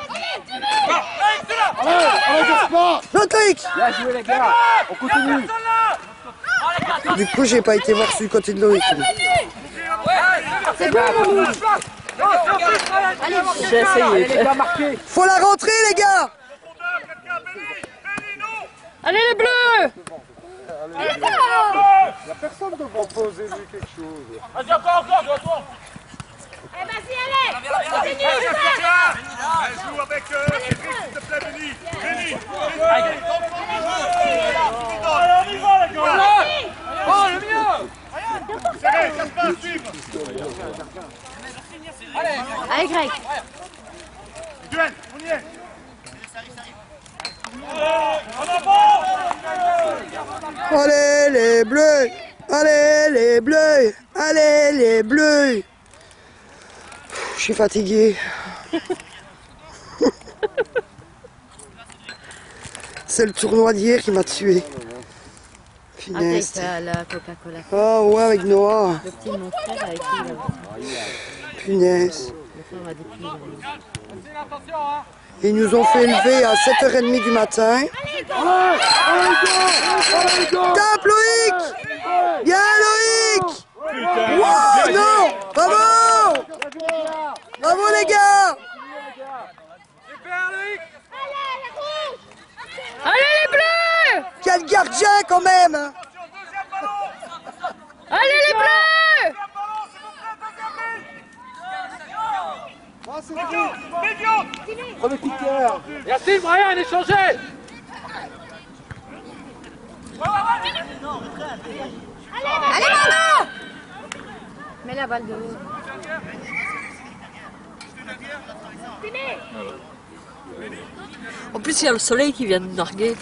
Patrick Bien joué les gars. On continue. Du coup, j'ai pas été voir sur le côté de Loïc. C'est bon J'ai essayé. Allez les gars, marquez. Faut la rentrer, les gars. Allez les bleus. Il y a personne devant poser lui quelque chose. Vas-y, encore, encore, dois toi. Eh vas-y, allez. Continue, Elle joue avec euh, Cédric, s'il te plaît, Béni. Béni. Allez, on y va, les gars. Oh, le mieux Serré, ça se passe, suivre Allez Greg Duel, on y est Allez, les bleus Allez, les bleus Allez, les bleus Je suis fatigué. C'est le tournoi d'hier qui m'a tué. Finesse. à la Coca-Cola. Ah ouais, avec Noah. Le petit de mon frère avec qui là. Ils nous ont fait lever à 7h30 du matin. Top Loïc! Bien Loïc! Bravo! Bravo les gars! Allez les bleus! Quel gardien quand même hein. Allez les bleus Premier kicker. Yacine, Brian, échangez. Allez, Maman Mets la balle de haut. En plus, il y a le soleil qui vient de narguer.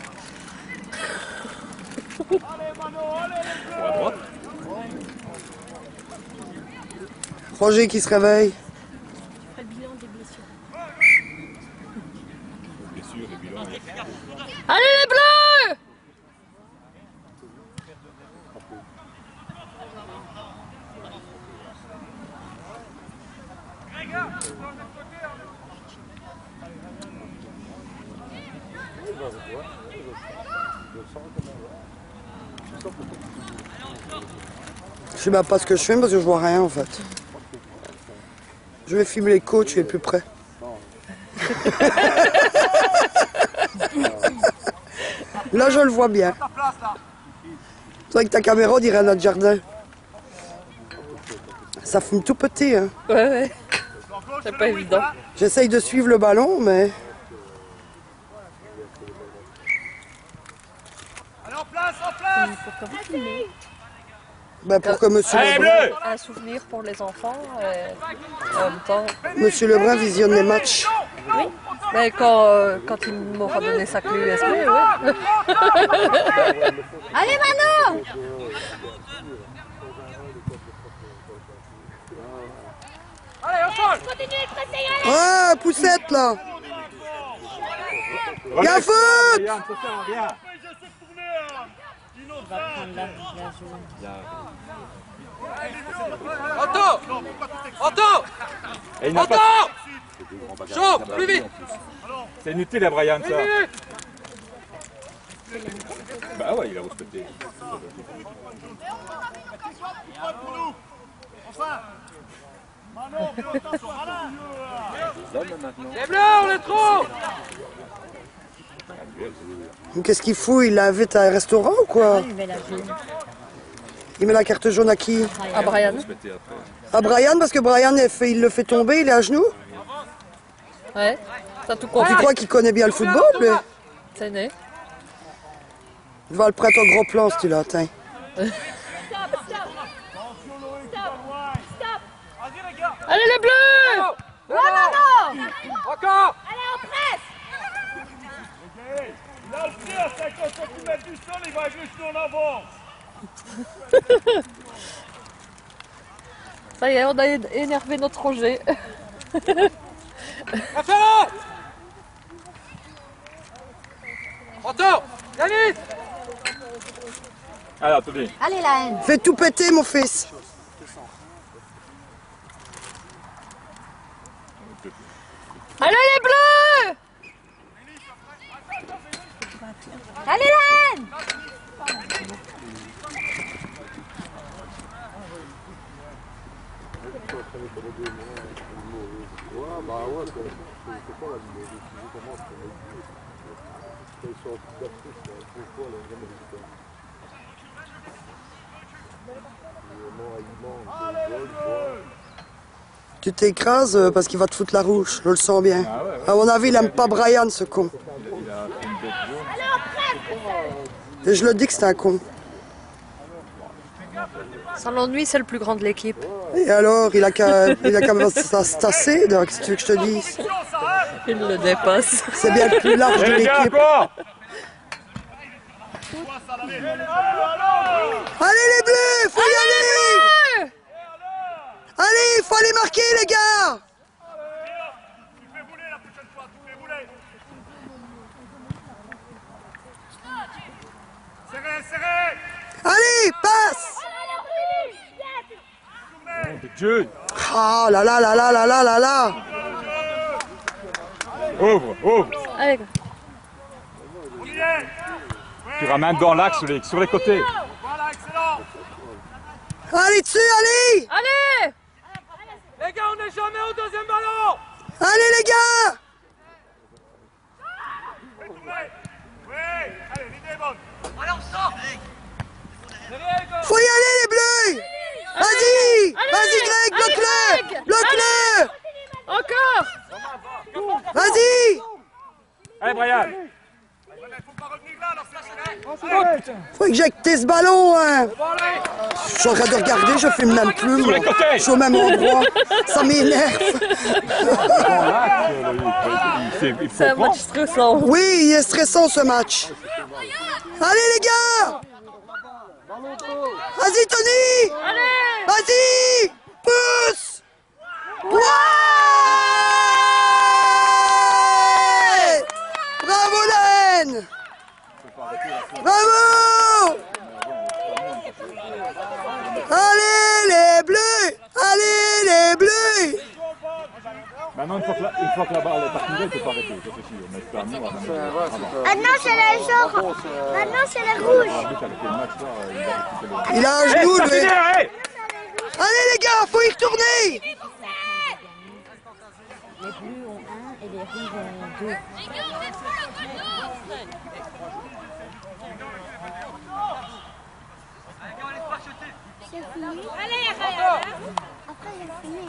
Roger qui se réveille. Après le bilan des blessures. Allez les bleus Je sais même pas ce que je fais parce que je vois rien en fait. Je vais filmer les coachs, je vais plus près. Là, je le vois bien. Toi, avec ta caméra, on dirait notre jardin. Ça fume tout petit, hein. Ouais, ouais. C'est pas évident. J'essaye de suivre le ballon, mais Allez, en place, en place Pourquoi filmer ben, pour que Monsieur Allez, Lebrun, bleu Un souvenir pour les enfants. et en même temps, Monsieur Lebrun visionne les matchs. mais quand, euh, quand il m'aura donné sa clé USB, ouais. Allez, Manon Allez, on colle Ah, poussette là Bien foot Yann, faut faire, viens. On va prendre la, la jaune. Anto Chaud, plus vite C'est inutile à Brian ça. Bah ouais, il a respecté. Les bleus, on est trop Mais Qu'est-ce qu'il fout Il l'invite à un restaurant ou quoi Il met la jaune. Il met la carte jaune à qui À Brian. À Brian, parce que Brian, il, fait- il le fait tomber, il est à genoux Ouais. T'as tout Tu compris. crois qu'il connaît bien le football, lui C'est né. Il va le prêter au gros plan si tu l'atteins. Allez les bleus Encore Allez, on presse Là, le tir, 50 cm du sol, il va juste en avant. Ça y est, on a énervé notre Roger. Raffaello Anto Yannick Alors, attendez. Allez, la haine Fais tout péter, mon fils Allez les bleus Allez, Tu t'écrases euh, parce qu'il va te foutre la rouge, je le sens bien. À mon avis, il aime pas Brian, ce con. Et je le dis que c'est un con. Sans l'ennui, c'est le plus grand de l'équipe. Et alors, il a qu'à ça se tasser, donc, qu'est-ce que tu veux que je te dise Il le dépasse. C'est bien le plus large de l'équipe. Allez les bleus, faut y aller Allez, il faut aller marquer les gars Tu fais bouler la prochaine fois, tu fais bouler. Serré, serré. Vas-y, passe. Ah là là là là là là là. Là Ouvre, ouvre. Allez, Tu ramènes dans l'axe sur les, sur les côtés. Voilà, excellent. Allez dessus, allez. Allez. Les gars, on n'est jamais au deuxième ballon. Allez les gars Oui, allez, l'idée est bonne Allez, on sort Faut y aller les bleus Vas-y Vas-y Greg, bloque-le Bloque-le Encore Vas-y Allez, Brian Faut pas revenir là, alors ça Faut éjecter ce ballon hein. Je suis en train de regarder, je filme même plus. moi. Je suis au même endroit. Ça m'énerve. C'est un match stressant. Oui, il est stressant ce match. Allez les gars Vas-y Tony. Vas-y. Pousse. Ouais. Bravo la haine Bravo. Allez les bleus. Allez les bleus Maintenant, une fois que la, une fois que la balle est partie, il ne faut pas arrêter, ça c'est sûr. Mais c'est à nous, à Maintenant, c'est. Maintenant, les rouges. Il a un genou lui Allez Allez les gars, faut y retourner Les bleus ont un et les rouges ont deux. C'est fini. Allez, Après, j'ai fini.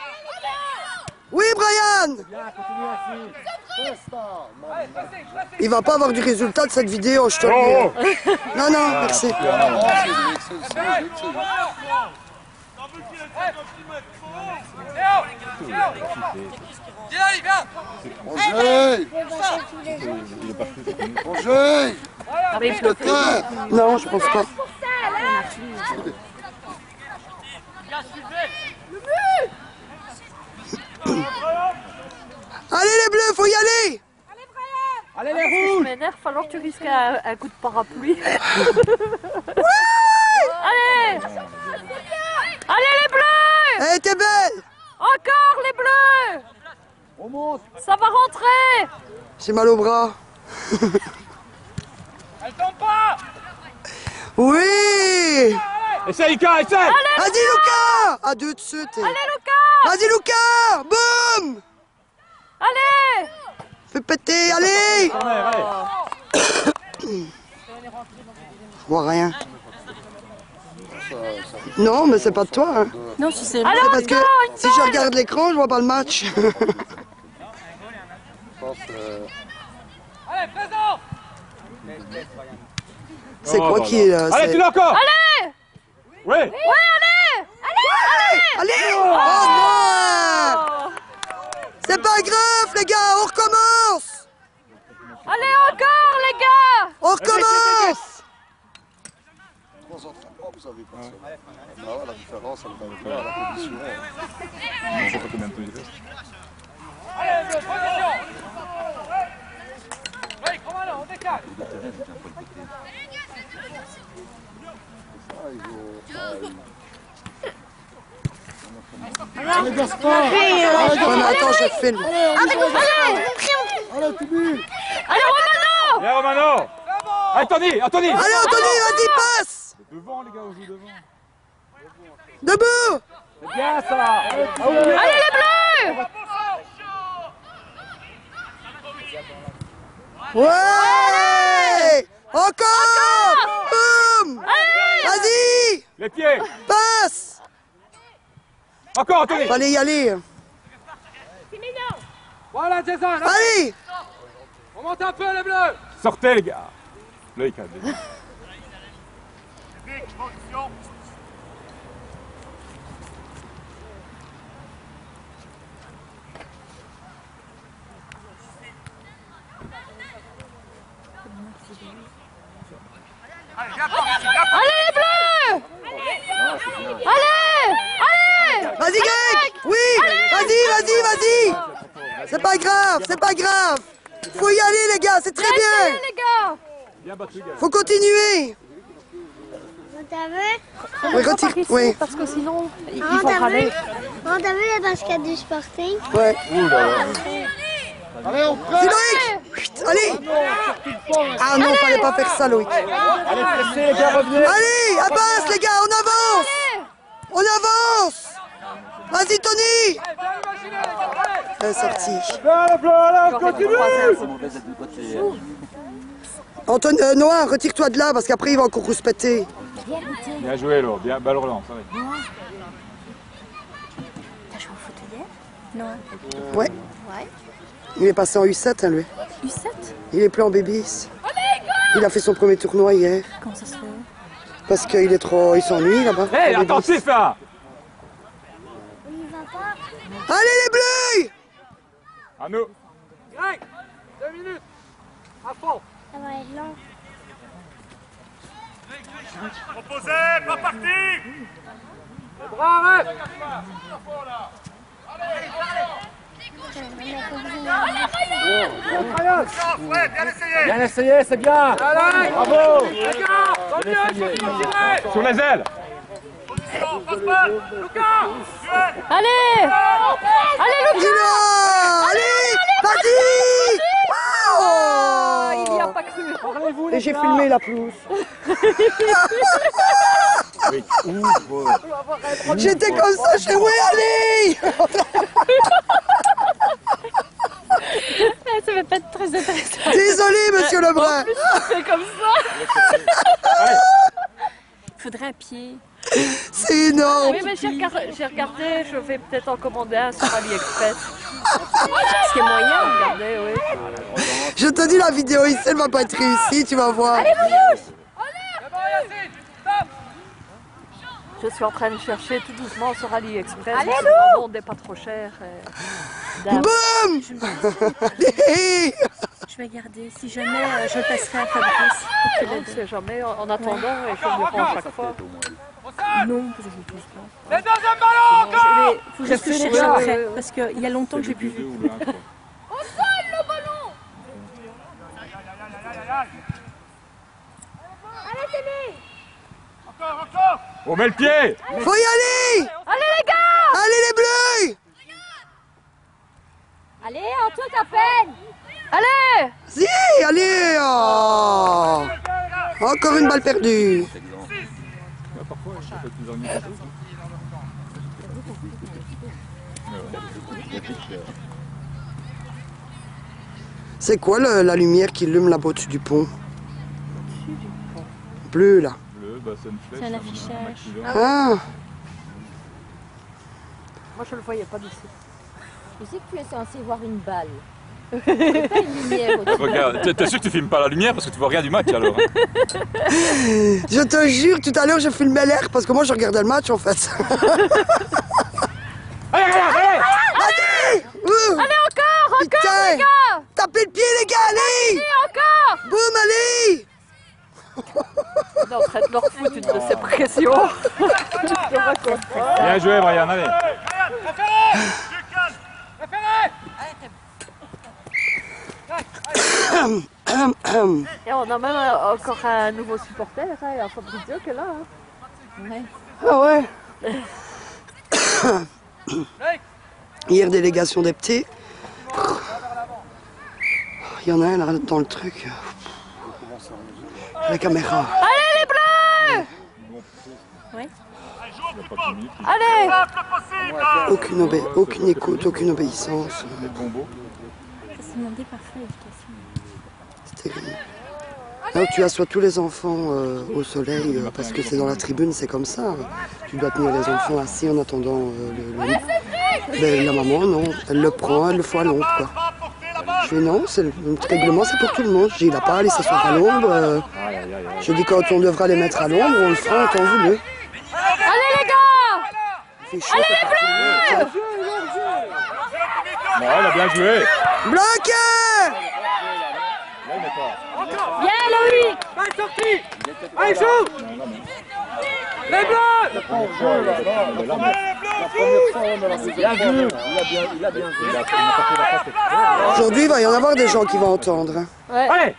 Oui Brian Il va pas avoir du résultat de cette vidéo, je te le dis. Non, non, merci. Non, je pense pas. Allez les bleus, faut y aller. Allez les rouges. M'énerve, alors tu risques un, un coup de parapluie. Allez. Allez les bleus. Elle était belle. Encore les bleus. Ça va rentrer. J'ai mal au bras. Elle tombe pas Oui. Essaye, Ika, essaye. Vas-y Lucas. À deux dessus, t'es. Allez Lucas. Vas-y Lucas. Boum. Allez. Fais péter, allez. Je vois rien. Non, mais c'est pas de toi. hein. Non, si c'est parce que si je regarde l'écran, je vois pas le match. Allez, présent C'est Oh quoi qui est là Allez, tu l'as encore Allez Oui. Ouais, allez Allez Oh. non C'est pas grave, les gars, on recommence. Allez encore les gars. On recommence. Vous savez pas ça. La différence, elle va faire la condition. Je sais pas combien de temps il reste. Allez, position Oui, prends là, on décale Ah, ont- Ouais, mais attends, je filme. Allez Romano Viens, Romano Allez, Tony, Anthony Allez, Anthony, vas-y, passe Devant, les gars, on joue devant. Debout C'est bien, ça Allez les bleus Ouais Encore Boum Vas-y. Les pieds. Passe. Encore, Anthony. Fallait y aller. Voilà, Jason, là, Allez on monte un peu, les bleus. Sortez, les gars. Tactique, position. Allez, viens Allez Allez Allez Vas-y Greg Oui Vas-y, vas-y, vas-y C'est pas grave, c'est pas grave Faut y aller les gars, c'est très bien les gars. Faut continuer T'as vu Oui, retire, oui. Parce que sinon, ils Ah, vont râler. Oh, t'as vu les baskets du Sporting Ouais. Ouh là là. Allez, on prend Loïc Chut, Allez Ah non, fallait pas faire ça Loïc Allez, pressez, les gars, revenez. Allez, avance les gars, on avance On avance Vas-y Tony Elle est sortie. Allez, allez, continue. Antoine, euh, Noah, retire-toi de là parce qu'après il va encore rouspéter. Bien joué, là. Bien, balle relance. allez. T'as joué au foot hier? Non. Ouais. Ouais. Il est passé en U7 hein, lui. U7 Il est plus en bébis. Il a fait son premier tournoi hier. Comment ça se fait? Parce qu'il est trop. il s'ennuie là-bas. Hé, bébis. attentif. On y va pas Allez les bleus À nous. Greg, deux minutes. À fond. Ça va être long. Proposé, pas parti Les bras ouais, bien essayé Bien essayé, c'est bien. Bravo. Sur les ailes. Allez Allez Lucas Allez Vas-y Ah, Oh Il n'y a pas cru. Et j'ai filmé la pelouse. J'étais comme ça, je fais oui, allez Ça va pas être très intéressant. Désolé, monsieur Lebrun. C'est comme ça. Il faudrait un pied. C'est énorme. Oui, mais j'ai regardé, je vais peut-être en commander un sur AliExpress. Parce qu'il y a moyen. Regardez, oui. Je te dis, la vidéo ici, elle va pas être réussie, tu vas voir. C'est bon, Yacine. Je suis en train de chercher tout doucement sur AliExpress. Allez, le monde n'est pas trop cher. et- D'un- Boum Allez Je vais garder. Si jamais, euh, je le passerai à Fabrice. Je ne sais jamais. En en attendant, et je le prends chaque fois. Non, parce que je ne pense pas. Le deuxième ballon encore. Il faut juste que je cherche ouais, après. ouais, ouais. Parce qu'il y a longtemps que j'ai plus vu. Encore, encore On met le pied. Faut y aller Allez les gars Allez les bleus Allez, Antoine t'appelle Allez Si, allez oh. Encore une balle perdue. Tout. C'est quoi le- la lumière qui allume là-bas au-dessus du pont? Bleu là. Bah, c'est une flèche. C'est un affichage. maximum. Ah Moi je le voyais pas d'ici. Tu sais que tu es censé voir une balle. Pas une lumière au-dessus. Regarde, t'es- sûr que tu filmes pas la lumière parce que tu vois rien du match alors hein Je te jure, tout à l'heure je filmais l'air parce que moi je regardais le match en fait. Allez, allez, allez Allez. Allez encore Encore Putain les gars Tapez le pied les gars, allez Encore Boum, allez On est en train de leur foutre une de ces pressions. Bien joué, Brian, allez. Et on a même encore un nouveau supporter, hein, il y a Fabrizio qui est là. hein. Ah ouais. Hier, délégation des petits. Il y en a un là dans le truc. La caméra. Allez les bleus Allez, Aucune, obé- aucune écoute, aucune obéissance. Parfois l'éducation. Terrible. Là où tu assois tous les enfants euh, au soleil, euh, parce que c'est dans la tribune, c'est comme ça. Tu dois tenir les enfants assis en attendant euh, le, le- Ben, la maman, non. Elle le prend, elle le fout à l'ombre, quoi. Je fais non, c'est le règlement, c'est pour tout le monde. Je dis, il n'a pas à laisser s'asseoir à l'ombre. euh. Je dis, quand on devra les mettre à l'ombre, on le fera en temps voulu. Allez les fait tout le monde. Bon, il a bien joué. Bloqué Là. Bien Loïc Balle sortie Allez, joue Les bleus là, il a pas fait la passe. Aujourd'hui, il va y en avoir des gens qui vont entendre. Ouais. Allez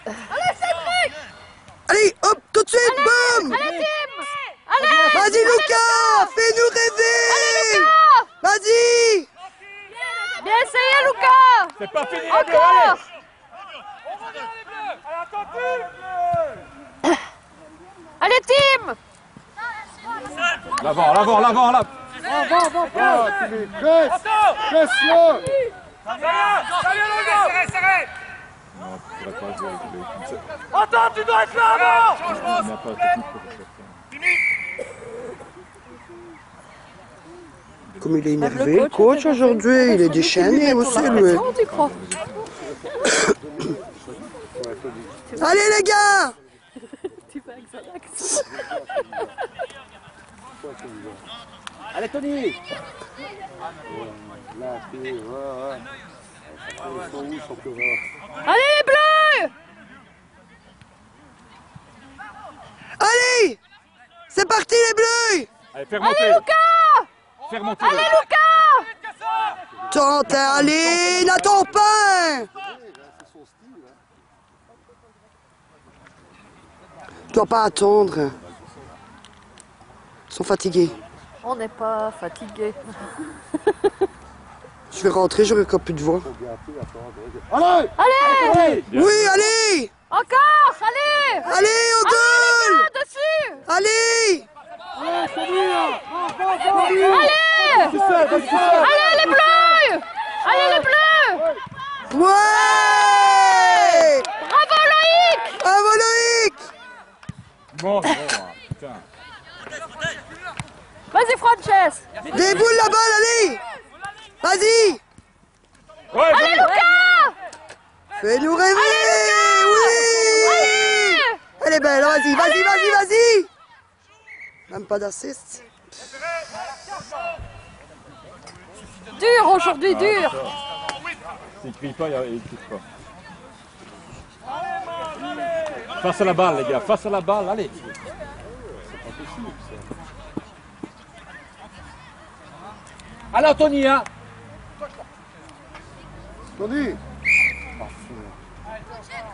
Allez, hop, tout de suite, boum Allez Tim Allez Vas-y, Lucas Fais-nous rêver. Vas-y. Bien essayé Lucas C'est pas fini, les bleus, allez. Encore Allez, Tim. L'avant, l'avant, l'avant, l'avant. Avec les comme ça. Attends, tu dois être là avant. Il n'a pas la technique pour faire ça. Comme il est énervé, le coach, aujourd'hui, il est déchaîné aussi, lui. Comment tu crois. Allez, les gars. Allez, Tony. Allez les bleus. Allez C'est parti, les bleus. Allez. Allez Lucas Allez Lucas Tente, allez, n'attends pas Tu dois pas attendre. Ils sont fatigués. On n'est pas fatigué. Je vais rentrer, j'aurai encore plus de voix. Allez Allez Oui, allez Encore Allez Allez, on dessus Allez Allez Allez les bleus Allez les bleus Ouais Bravo Loïc Bravo, Loïc Bon, bon, putain. Vas-y Frances Déboule la balle, allez Vas-y Ouais, Allez allez, Lucas Fais-nous rêver Oui Elle est belle, vas-y, vas-y, vas-y, vas-y Même pas d'assist. Dur aujourd'hui, dur S'il crie pas, il crie pas. Face à la balle, les gars, face à la balle, allez. Allez, Anthony, hein Tony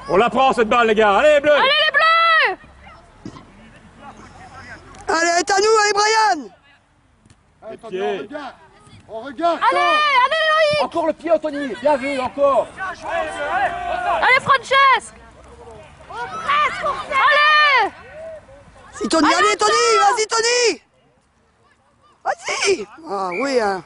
On la prend, cette balle, les gars. Allez, les bleus Allez les bleus Allez, est à nous, allez, Brian. Allez, Tony, pieds. on regarde On regarde Allez Allez Loïc. Encore le pied, Anthony. Bien vu, encore. Allez Frances Allez. Si Tony, allez, Tony, vas-y, Tony. Vas-y. Ah oui, hein.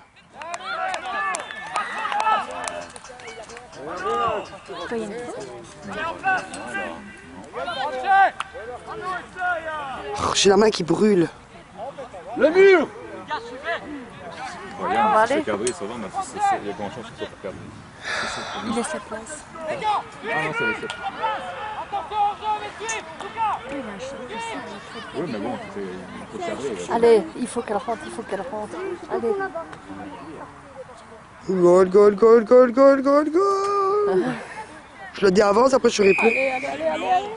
Oh, J'ai la main qui brûle. Le mur on va aller. C'est cadré, ça va, mais c'est- c'est- il y a grand chance que ce soit pas cadré. Il laisse sa place. Ah non, c'est Oui, mais bon, il faut cadrer. Allez, il faut qu'elle rentre, il faut qu'elle rentre. Allez. Goal, goal, goal, goal, goal, goal, goal Je le dis avance, après je serai plus. Allez, allez, allez, allez, allez.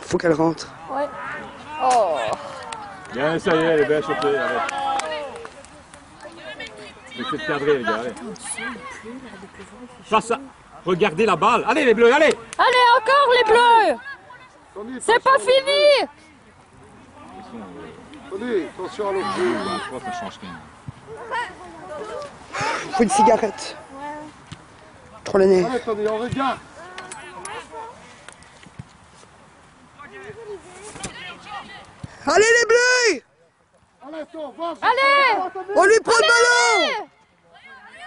Faut qu'elle rentre. Ouais. Oh. Bien, ça y est, elle est bien chopée. Allez. De cadrer, les gars. Allez. Face à... Regardez la balle. Allez, les bleus, allez Allez, encore les bleus C'est pas fini attention à l'autre. Je crois change rien. Faut une cigarette. Trop le nez. Allez, Tony, on regarde Allez les bleus! Allez, Allez On lui prend le ballon!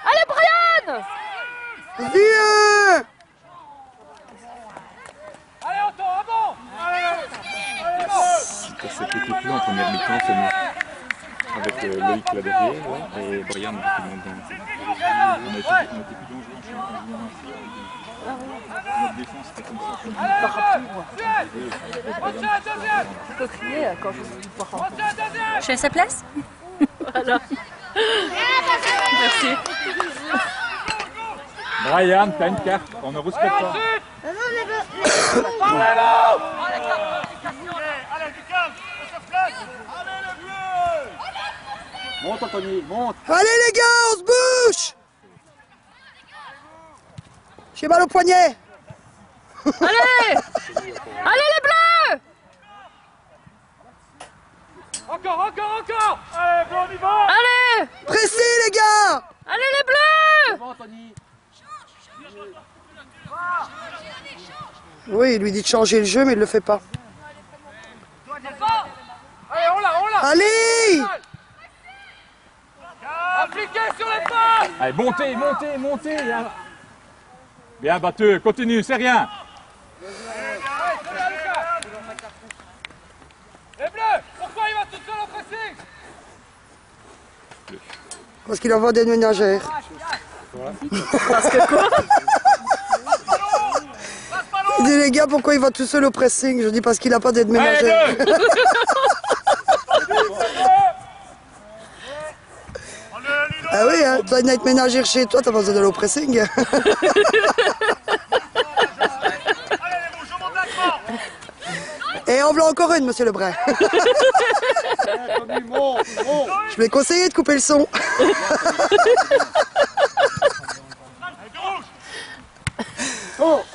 Allez Brian! Vieux! Allez, Anton, avant Cette équipe-là, en première mi-temps, avec euh, Loïc là derrière là, et Brian qui monte dans On a été, on a été plus dangereux. En Notre défense était comme ça. Je peux crier quand je suis à sa place Voilà. Merci. Brian, t'as une carte, on ne respecte pas. Bleu Monte Anthony, monte Allez les gars, on se bouge J'ai mal au poignet. Allez Allez les bleus Encore, encore, encore. Allez, bleu, on y va. Allez Pressez les gars. Allez les bleus Oui, il lui dit de changer le jeu, mais il le fait pas. Allez, on l'a, on l'a. Allez Appliquez sur les pas. Allez, montez, montez, montez là. Bien battu, continue, c'est rien Les bleus Pourquoi il va tout seul au pressing Parce qu'il envoie des ménagères. Parce que quoi Il dit les gars, pourquoi il va tout seul au pressing? Je dis parce qu'il a pas d'aide ménagère. toi une aide ménagère chez toi, t'as pas besoin d'aller au pressing. Allez, Et en voilà encore une, monsieur Lebrun. Je vais conseiller de couper le son.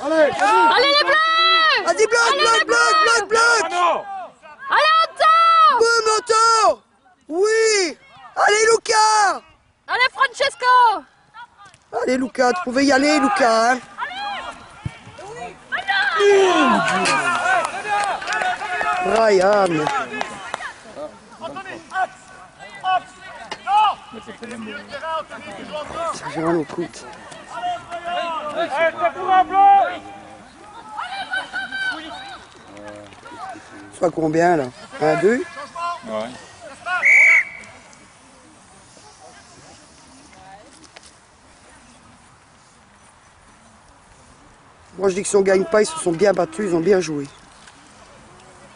Allez les bleus Vas-y, bloc, bloc, bloc, bloc, bloc Mano Allez Anton Boum, moto Oui Allez, Lucas Allez Francesco Allez, Lucas, tu pouvais y aller, Lucas. hein. Ryan. Ça bleu Soit combien, là? Un, deux? Moi, je dis que si on gagne pas, ils se sont bien battus, ils ont bien joué.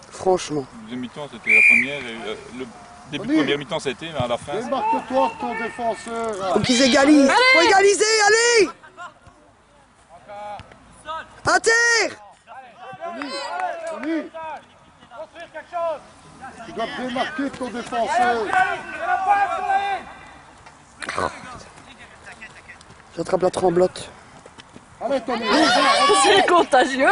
Franchement. Deuxième mi-temps, c'était la première. et, euh, le début de première mi-temps, ça a été, mais à la fin. Démarque-toi de ton défenseur. Faut qu'ils égalisent. Faut égaliser, allez À terre Tony, Construire quelque chose tu dois démarquer ton défenseur. J'attrape la tremblote. Allez, Tony, C'est contagieux.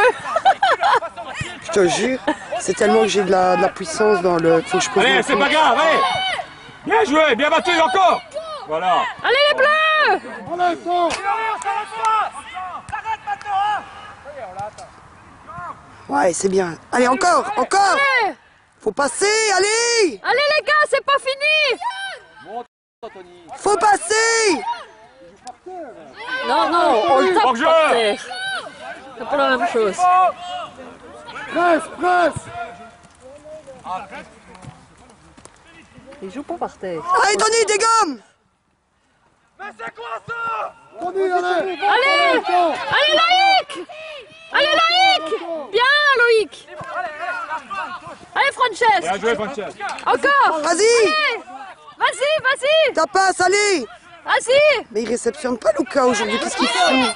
Je te jure, c'est tellement que j'ai de la, de la puissance dans le... Faut que je pose Allez, c'est pas grave, allez. Bien joué, bien battu, encore. Voilà. Allez les bleus. On maintenant, hein Ouais, c'est bien. Allez, encore, encore. Allez Faut passer, allez. Allez les gars, c'est pas fini. Faut passer Non, non, on le tape par terre. C'est pas la même chose. Presse, presse. Il joue pas par terre. Allez, Tony, dégomme Mais c'est quoi ça? Tony, allez. Allez. Allez Loïc Allez Loïc Bien Loïc Allez Frances Bien joué, Frances. Encore Vas-y Vas-y, vas-y Ta passe, allez Vas-y Mais il réceptionne pas Lucas aujourd'hui, qu'est-ce qu'il fout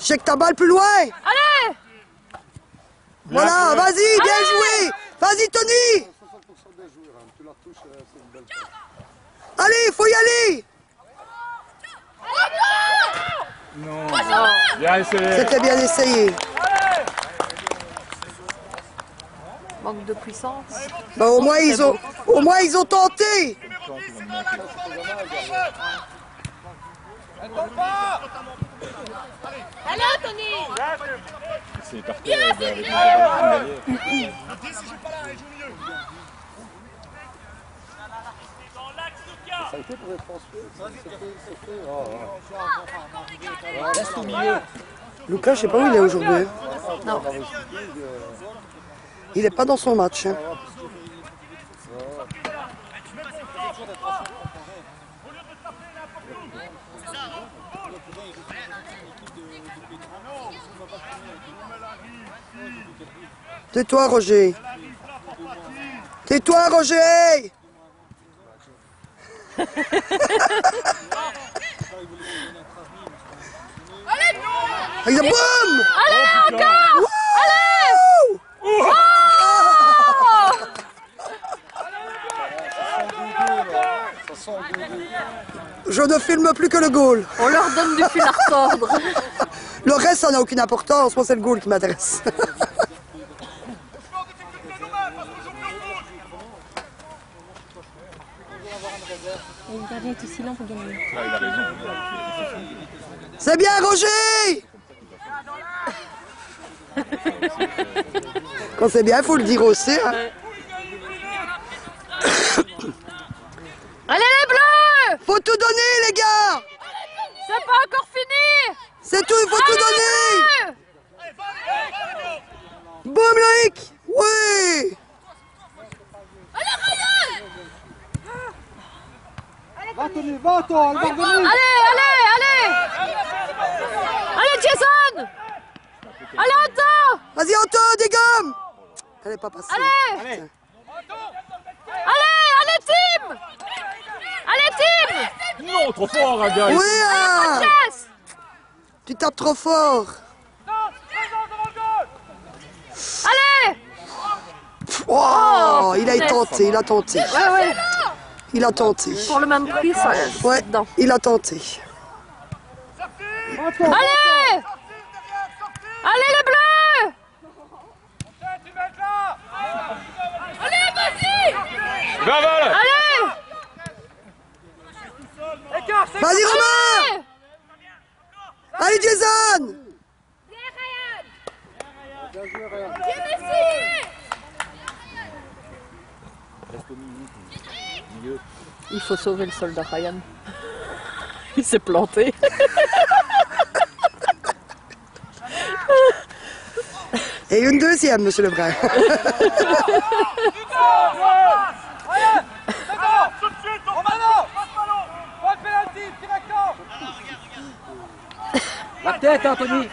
Check ta balle plus loin Allez Voilà, vas-y, bien joué Vas-y, Tony Allez, faut y aller Non. Bien essayé. C'était bien essayé. Manque de puissance. Bah, au moins, ils ont, au moins, ils ont tenté Elle tombe pas Allez Anthony C'est parti avec avec les derrière. Lucas, je sais pas où il est aujourd'hui. Non. Il n'est pas dans son match. hein. Tais-toi, Roger. Tais-toi, Roger. Allez, boum Allez, encore Allez Je ne filme plus que le goal. On leur donne du fil à retordre. Le reste, ça n'a aucune importance. Moi, c'est le goal qui m'intéresse. Le gardien est gagner. Ah. C'est bien, Roger Quand c'est bien, il faut le dire aussi. hein. Allez les bleus Faut tout donner, les gars. C'est pas encore fini. C'est tout, il faut tout donner. Boum, Loïc. Oui Va, Tony, va, toi, elle va revenir. Allez, allez, allez. Allez Jason. Allez Anto. Vas-y, Anto, dégomme Elle n'est pas passée. Allez. Allez. Allez, allez Tim Allez Tim Non, trop fort, un gars. Oui, hein Tu tapes trop fort Allez Oh, il a tenté, il a tenté. Ouais, ouais. Il a tenté. Pour le même prix, ça Ouais, il a tenté. Allez Allez les bleus Allez, vas-y. Allez Vas-y, Romain Allez, Jason Reste au milieu. Milieu. Il faut sauver le soldat Ryan. Il s'est planté. Et une deuxième, monsieur Lebrun. Tout de suite, on va Pas de pénalty, directement La tête, Anthony